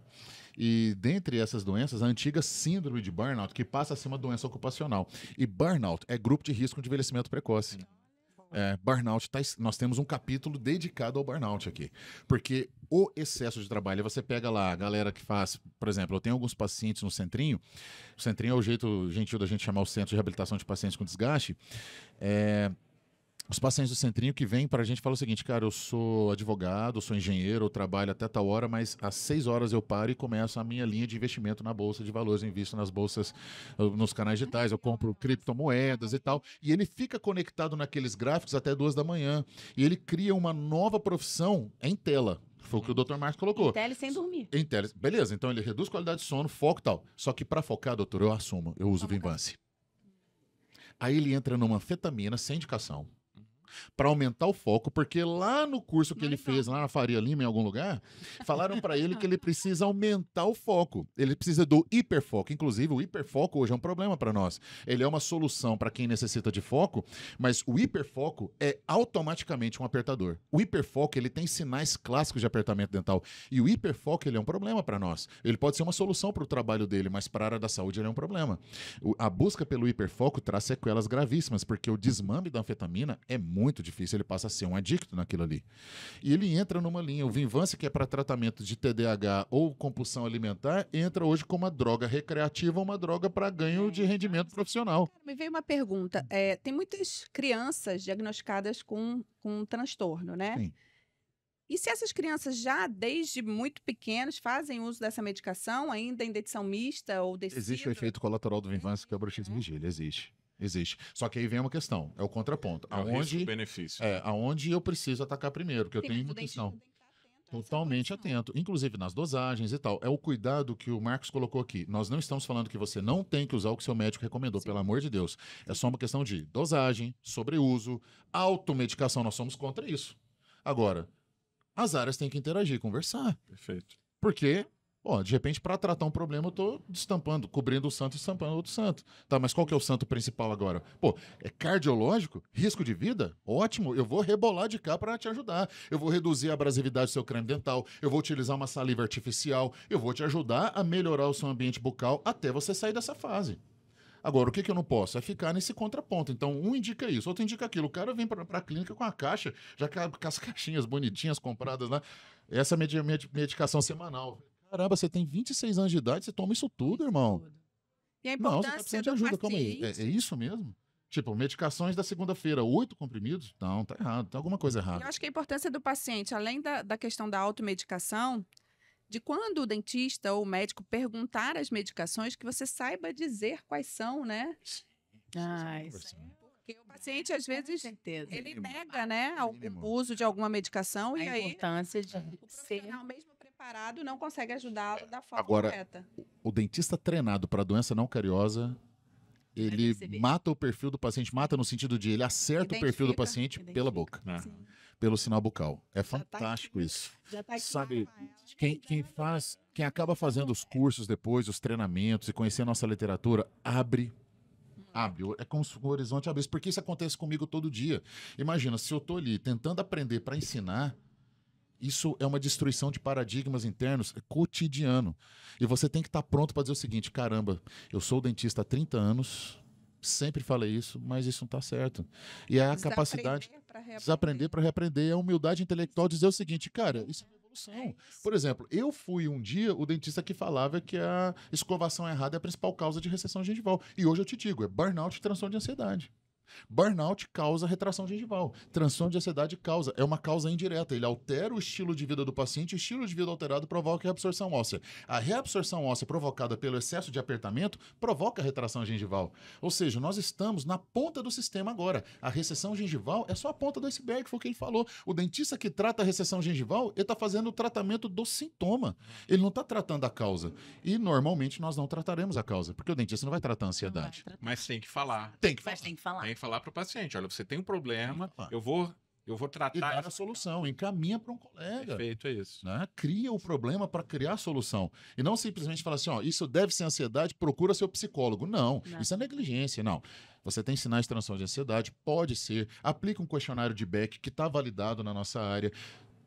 E dentre essas doenças, a antiga síndrome de burnout, que passa a ser uma doença ocupacional. E burnout é grupo de risco de envelhecimento precoce. É, burnout, tá, nós temos um capítulo dedicado ao burnout aqui. Porque o excesso de trabalho, você pega lá a galera que faz, por exemplo, eu tenho alguns pacientes no centrinho, o centrinho é o jeito gentil da gente chamar o centro de reabilitação de pacientes com desgaste. É, os pacientes do centrinho que vêm para a gente falam o seguinte, cara, eu sou advogado, eu sou engenheiro, eu trabalho até tal hora, mas às seis horas eu paro e começo a minha linha de investimento na bolsa de valores, invisto nas bolsas, nos canais digitais, eu compro criptomoedas e tal, e ele fica conectado naqueles gráficos até duas da manhã, e ele cria uma nova profissão em tela. Foi o que o Dr. Marcos colocou. Tele sem dormir. Em tele. Beleza, então ele reduz qualidade de sono, foco e tal. Só que para focar, doutor, eu assumo, eu uso o Vinvance. Aí ele entra numa anfetamina sem indicação. Para aumentar o foco, porque lá no curso que ele fez, lá na Faria Lima, em algum lugar, falaram para ele que ele [laughs] precisa aumentar o foco. Ele precisa do hiperfoco. Inclusive, o hiperfoco hoje é um problema para nós. Ele é uma solução para quem necessita de foco, mas o hiperfoco é automaticamente um apertador. O hiperfoco, ele tem sinais clássicos de apertamento dental. E o hiperfoco, ele é um problema para nós. Ele pode ser uma solução para o trabalho dele, mas para a área da saúde ele é um problema. A busca pelo hiperfoco traz sequelas gravíssimas, porque o desmame da anfetamina é muito difícil, ele passa a ser um adicto naquilo ali. E ele entra numa linha, o Vinvance, que é para tratamento de TDAH ou compulsão alimentar, entra hoje como uma droga recreativa uma droga para ganho de rendimento profissional. Me veio uma pergunta. É, tem muitas crianças diagnosticadas com, com um transtorno, né? Sim. E se essas crianças já, desde muito pequenos, fazem uso dessa medicação, ainda em dedição mista ou decidro? Existe o efeito colateral do Vinvance, que é o bruxismo vigília, existe. Existe. Só que aí vem uma questão, é o contraponto. É o Aonde, risco-benefício. é, aonde eu preciso atacar primeiro, porque eu Sim, tenho o dentista questão. Totalmente atento, inclusive nas dosagens e tal. É o cuidado que o Marcos colocou aqui. Nós não estamos falando que você não tem que usar o que seu médico recomendou, pelo amor de Deus. É só uma questão de dosagem, sobreuso, automedicação. Nós somos contra isso. Agora, as áreas têm que interagir, conversar. Perfeito. Porque, ó, de repente, para tratar um problema, eu tô destampando, cobrindo o santo e estampando outro santo. Tá, mas qual que é o santo principal agora? Pô, é cardiológico? Risco de vida? Ótimo, eu vou rebolar de cá para te ajudar. Eu vou reduzir a abrasividade do seu creme dental, eu vou utilizar uma saliva artificial, eu vou te ajudar a melhorar o seu ambiente bucal até você sair dessa fase. Agora, o que, que eu não posso? É ficar nesse contraponto. Então, um indica isso, outro indica aquilo. O cara vem para a clínica com a caixa, já com a- as [laughs] caixinhas bonitinhas compradas lá. Essa medi medi- medicação semanal. Caramba, você tem 26 anos de idade, você toma isso tudo, irmão. E a Não, você tá importância de ajuda, calma aí. É, é isso mesmo? Tipo, medicações da segunda-feira, oito comprimidos? Não, tá errado, tem alguma coisa Eu errada. acho que a importância do paciente, além da, da questão da automedicação, de quando o dentista ou o médico perguntar as medicações, que você saiba dizer quais são, né? Ah, isso aí. Porque o paciente, às vezes, certeza. ele nega, né, o uso de alguma medicação A e aí importância de o ser. mesmo preparado não consegue ajudá-lo da forma Agora, correta. O dentista treinado para doença não cariosa, ele mata o perfil do paciente, mata no sentido de ele acerta o perfil do Identifica, paciente pela identifica. boca, Ah, pelo sinal bucal. É tá aqui. fantástico isso. Já tá aqui. Sabe, Quem, quem faz, quem acaba fazendo os cursos depois, os treinamentos e conhecer a nossa literatura, abre. Abre, é como se o horizonte abrisse, porque isso acontece comigo todo dia. Imagina, se eu tô ali tentando aprender para ensinar, isso é uma destruição de paradigmas internos é cotidiano. E você tem que estar pronto para dizer o seguinte: caramba, eu sou dentista há 30 anos, sempre falei isso, mas isso não está certo. E é a capacidade Desaprender reaprender. desaprender para reaprender, é a humildade intelectual de dizer o seguinte, cara, isso é uma evolução. É isso. Por exemplo, eu fui um dia o dentista que falava que a escovação errada é a principal causa de recessão gengival. E hoje eu te digo, é burnout e transtorno de ansiedade. Burnout causa retração gengival. Transtorno de ansiedade causa. É uma causa indireta. Ele altera o estilo de vida do paciente. O estilo de vida alterado provoca reabsorção óssea. A reabsorção óssea provocada pelo excesso de apertamento provoca retração gengival. Ou seja, nós estamos na ponta do sistema agora. A recessão gengival é só a ponta do iceberg, foi o que ele falou. O dentista que trata a recessão gengival, ele está fazendo o tratamento do sintoma. Ele não está tratando a causa. E normalmente nós não trataremos a causa, porque o dentista não vai tratar a ansiedade. Mas tem que falar. Tem que Mas falar. tem que falar. Tem que falar para o paciente. Olha, você tem um problema, eu vou Eu vou e tratar. dar a solução, encaminha para um colega. Perfeito, é isso. né? Cria o problema para criar a solução. E não simplesmente falar assim, ó, isso deve ser ansiedade, procura seu psicólogo. Não, Não. isso é negligência, não. Você tem sinais de transtorno de ansiedade, pode ser. Aplica um questionário de Beck que está validado na nossa área.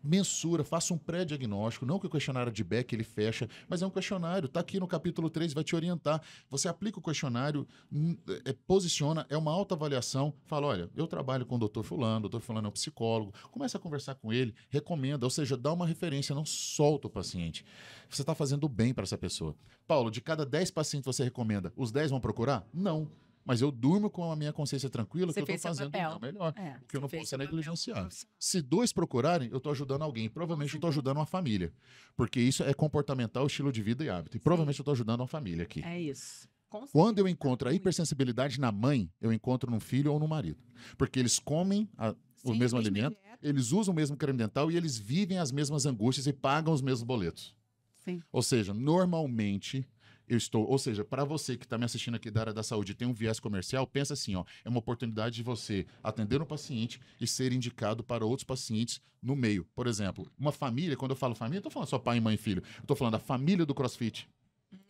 Mensura, faça um pré-diagnóstico, não que o questionário de Beck ele fecha, mas é um questionário, tá aqui no capítulo 3, vai te orientar. Você aplica o questionário, hum, é, posiciona, é uma autoavaliação, fala, olha, eu trabalho com o doutor fulano, o doutor fulano é um psicólogo, começa a conversar com ele, recomenda, ou seja, dá uma referência, não solta o paciente. Você está fazendo bem para essa pessoa. Paulo, de cada 10 pacientes você recomenda, os 10 vão procurar? Não. Mas eu durmo com a minha consciência tranquila Você que eu estou fazendo o melhor. É, O que eu não posso é papel negligenciar. Se dois procurarem, eu estou ajudando alguém. Provavelmente eu estou ajudando uma família. Porque isso é comportamental, estilo de vida e hábito. E provavelmente eu estou ajudando uma família aqui. É isso. Quando eu encontro a hipersensibilidade na mãe, eu encontro num filho ou no marido. Porque eles comem a- o Sim, mesmo alimento, dieta. eles usam o mesmo creme dental e eles vivem as mesmas angústias e pagam os mesmos boletos. Sim. Ou seja, normalmente eu estou, ou seja, para você que está me assistindo aqui da área da saúde e tem um viés comercial, pensa assim, ó, é uma oportunidade de você atender um paciente e ser indicado para outros pacientes no meio. Por exemplo, uma família, quando eu falo família, eu estou falando só pai, mãe e filho. Eu estou falando a família do CrossFit,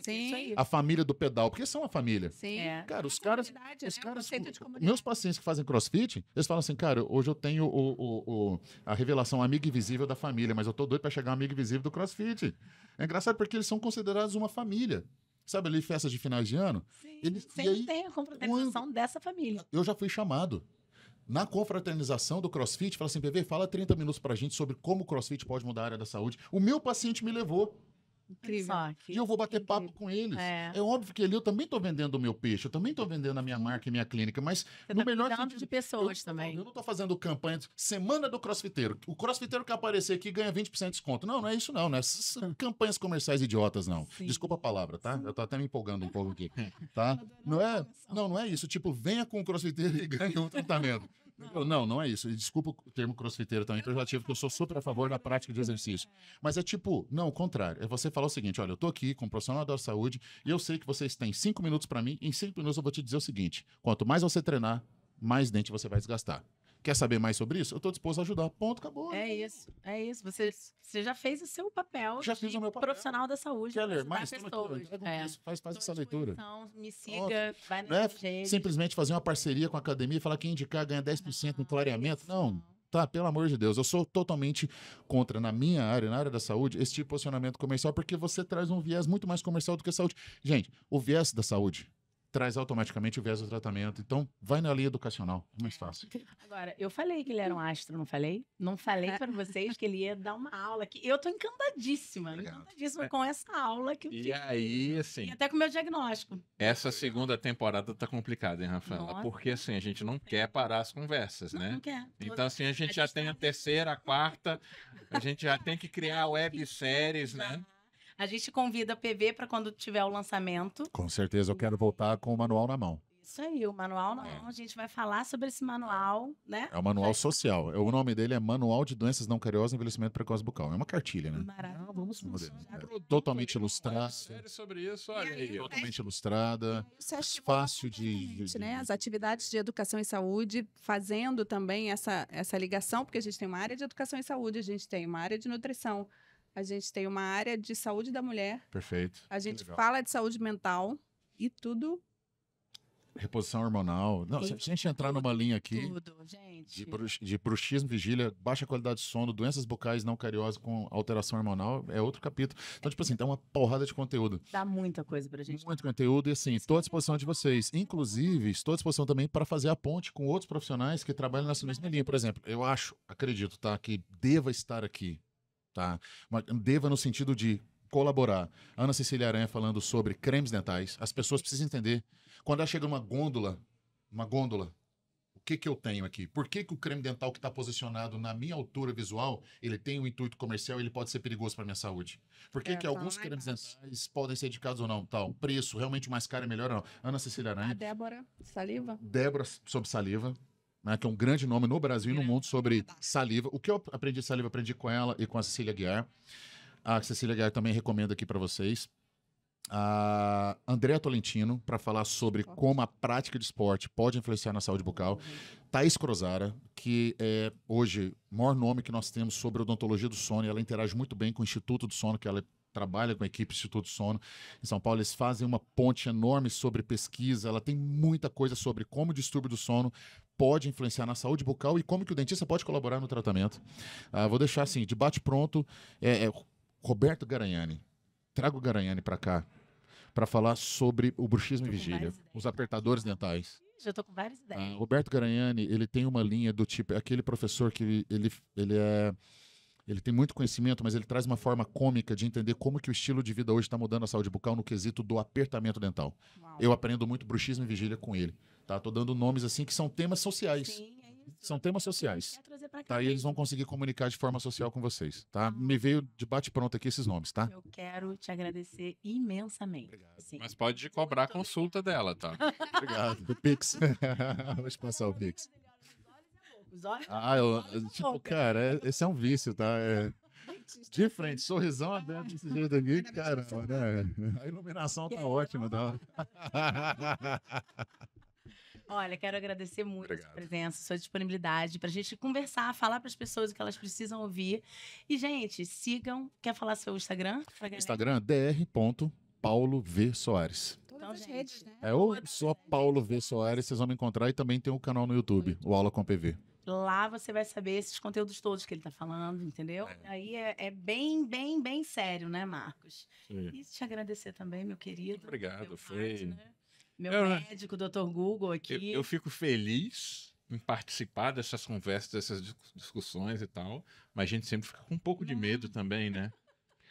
Sim, a família do pedal, porque são uma família. sim. É. Cara, os Uma caras, os né? Caras, meus pacientes que fazem crossfit, eles falam assim, cara, hoje eu tenho o, o- o- a revelação amiga invisível da família, mas eu tô doido pra chegar amigo invisível do crossfit. É engraçado porque eles são considerados uma família. Sabe ali, festas de finais de ano? Sim, Eles- e sempre aí, tem a confraternização dessa família. Eu já fui chamado. Na confraternização do CrossFit, fala assim, PV, fala 30 minutos pra gente sobre como o CrossFit pode mudar a área da saúde. O meu paciente me levou Incrível. Que- e eu vou bater papo incrível. com eles. É. É óbvio que ali eu também tô vendendo o meu peixe, eu também tô vendendo a minha marca e minha clínica, mas Você no tá melhor sentido, de pessoas eu, também. Eu não tô fazendo campanha de semana do crossfiteiro. O crossfiteiro que aparecer aqui ganha 20% de desconto. Não, não é isso não, né? Essas campanhas comerciais idiotas, não. Sim. Desculpa a palavra, tá? Eu tô até me empolgando um pouco aqui, tá? Não é, não, não é isso. Tipo, venha com o crossfiteiro e ganhe um tratamento. Entendeu? Não, não é isso. Desculpa o termo crossfiteiro também porque eu sou super a favor da prática de exercício. Mas é tipo, não, o contrário. É você falar o seguinte: olha, eu tô aqui com um profissional da saúde e eu sei que vocês têm cinco minutos para mim. Em cinco minutos eu vou te dizer o seguinte: quanto mais você treinar, mais dente você vai desgastar. Quer saber mais sobre isso? Eu tô disposto a ajudar. Ponto, acabou. É isso, é isso. Você, você já fez o seu papel Já de fiz o meu papel. profissional da saúde. Keller, ajudar mais aqui, pessoas. É. isso, faz, faz essa leitura. disposição, Me siga, vai Não é redes. Simplesmente fazer uma parceria com a academia e falar quem indicar ganha 10% no clareamento. isso Não, Tá, pelo amor de Deus, eu sou totalmente contra, na minha área, na área da saúde, esse tipo de posicionamento comercial, porque você traz um viés muito mais comercial do que saúde. Gente, o viés da saúde traz automaticamente o viés do tratamento. Então, vai na linha educacional, é mais fácil. [laughs] Agora, eu falei que ele era um astro, não falei? Não falei para vocês que ele ia dar uma aula aqui. Eu tô encantadíssima, Obrigado. encantadíssima com essa aula que eu E aí, assim, E até com o meu diagnóstico. essa segunda temporada tá complicada, hein, Rafaela? Nossa. Porque, assim, a gente não quer parar as conversas, Não, né? não quer. Então, assim, a gente A já gente tem tá- a terceira, a quarta, a gente já tem que criar [laughs] webséries, né? A gente convida a PV para quando tiver o lançamento. Com certeza, eu quero voltar com o manual na mão. Isso aí, o manual na mão. A gente vai falar sobre esse manual, né? É o manual social. O nome dele é Manual de Doenças Não Cariosas e Envelhecimento Precoce Bucal. É uma cartilha, né? Maravilhoso. vamos fazer. Já- É totalmente ilustrada. Sobre isso, olha aí. Totalmente ilustrada. É fácil de- de- né? As atividades de educação e saúde, fazendo também essa, essa ligação, porque a gente tem uma área de educação e saúde, a gente tem uma área de nutrição, a gente tem uma área de saúde da mulher, Perfeito. a gente fala de saúde mental e tudo, Reposição hormonal. Não, se a gente entrar numa linha aqui Tudo, gente. de, brux- de bruxismo, vigília, baixa qualidade de sono, doenças bucais não cariosas com alteração hormonal, é outro capítulo. Então, tipo assim, tem uma porrada de conteúdo. Dá muita coisa pra gente. Muito conteúdo e assim, estou à disposição de vocês. Inclusive, estou à disposição também para fazer a ponte com outros profissionais que trabalham nessa mesma linha. Por exemplo, eu acho, acredito, tá, que deva estar aqui, tá? Mas deva no sentido de colaborar. Ana Cecília Aranha falando sobre cremes dentais. As pessoas precisam entender. Quando ela chega numa gôndola, uma gôndola, o que que eu tenho aqui? Por que, que o creme dental que está posicionado na minha altura visual, ele tem um intuito comercial e ele pode ser perigoso para minha saúde? Por que, É, que tá alguns lá cremes dentais podem ser indicados ou não? Tal, preço, realmente mais caro é melhor ou não? Ana Cecília a Aranha, Débora Saliva. Débora sobre saliva, né, que é um grande nome no Brasil e no mundo sobre saliva. O que eu aprendi saliva, aprendi com ela e com a Cecília Guiar. A Cecília Guiar também recomendo aqui para vocês. a Andréa Tolentino para falar sobre como a prática de esporte pode influenciar na saúde bucal. Thaís Crozara, que é hoje o maior nome que nós temos sobre odontologia do sono, e ela interage muito bem com o Instituto do Sono, que ela trabalha com a equipe do Instituto do Sono em São Paulo. Eles fazem uma ponte enorme sobre pesquisa, ela tem muita coisa sobre como o distúrbio do sono pode influenciar na saúde bucal e como que o dentista pode colaborar no tratamento. Ah, vou deixar assim, debate pronto. É, é Roberto Garanhani. Trago o Garanhani para cá para falar sobre o bruxismo e vigília, os apertadores dentais. Já tô com várias ideias. Ah, Roberto Garanhani, ele tem uma linha do tipo, é aquele professor que ele, ele é ele tem muito conhecimento, mas ele traz uma forma cômica de entender como que o estilo de vida hoje está mudando a saúde bucal no quesito do apertamento dental. Uau. Eu aprendo muito bruxismo e vigília com ele. Tá? Tô dando nomes assim que são temas sociais. Sim, é isso. São temas sociais. Tá? E eles vão conseguir comunicar de forma social com vocês. Tá? Ah. Me veio de bate pronto aqui esses nomes, tá? Eu quero te agradecer imensamente. Obrigado. Mas pode cobrar a consulta dela, tá? Obrigado. [laughs] O Pix. [laughs] Vou te passar o Pix. Ah, eu, tipo, cara, esse é um vício, tá? É, [laughs] de frente, sorrisão aberto desse jeito aqui, caramba, né? A iluminação tá ótima, tá? Olha, quero agradecer muito Obrigado. a sua presença, a sua disponibilidade para a gente conversar, falar para as pessoas o que elas precisam ouvir. E, gente, sigam. Quer falar seu Instagram? Instagram, dr.paulo V. Soares. Todas as redes, né? É ou só Paulo V. Soares, vocês vão me encontrar. E também tem um canal no YouTube, o Aula com PV. Lá você vai saber esses conteúdos todos que ele está falando, entendeu? É. Aí é, é, bem, bem, bem sério, né, Marcos? Sim. E te agradecer também, meu querido. Obrigado, foi. Né? Meu eu, médico, doutor Google aqui. Eu, eu, fico feliz em participar dessas conversas, dessas discussões e tal, mas a gente sempre fica com um pouco de medo também, né?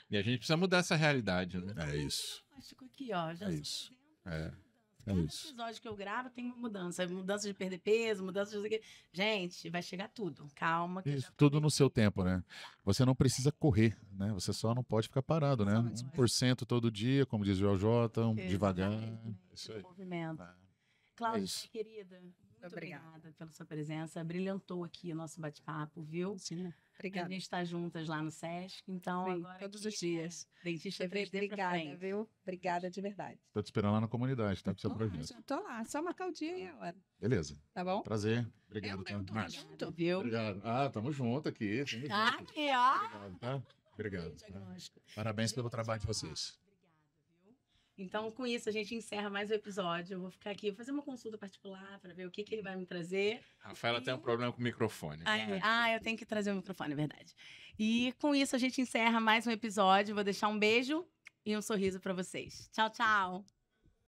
E a gente precisa mudar essa realidade, né? É isso. Aqui, ó, já é isso. É. É Cada isso. episódio que eu gravo tem uma mudança. Mudança de perder peso, mudança de. Gente, vai chegar tudo. Calma. isso, tudo no seu tempo, né? Você não precisa correr, né? Você só não pode ficar parado, né? 1% todo dia, como diz o LJ, um, devagar. Isso aí. Movimento. É. Cláudia, é querida, muito obrigada. obrigada pela sua presença. Brilhantou aqui o nosso bate-papo, viu? Sim. Obrigada. A gente está juntas lá no SESC, então Sim, agora todos os dias. É dentista Obrigada, viu? Obrigada de verdade. Estou te esperando lá na comunidade, tá? Seu projeto. Estou lá, só marcar o dia e a hora. Beleza. Tá bom? Prazer. Obrigado, eu, eu tá? junto, viu? Obrigado. Ah, tamo junto aqui. Tamo ah, aqui, ó. Obrigado, tá? Obrigado. Tá? Parabéns pelo trabalho de vocês. Então, com isso, a gente encerra mais o episódio. Eu vou ficar aqui, vou fazer uma consulta particular para ver o que, que ele vai me trazer. Rafaela e... tem um problema com o microfone. Ah, é. ah, eu tenho que trazer o microfone, é verdade. E com isso, a gente encerra mais um episódio. Vou deixar um beijo e um sorriso para vocês. Tchau, tchau.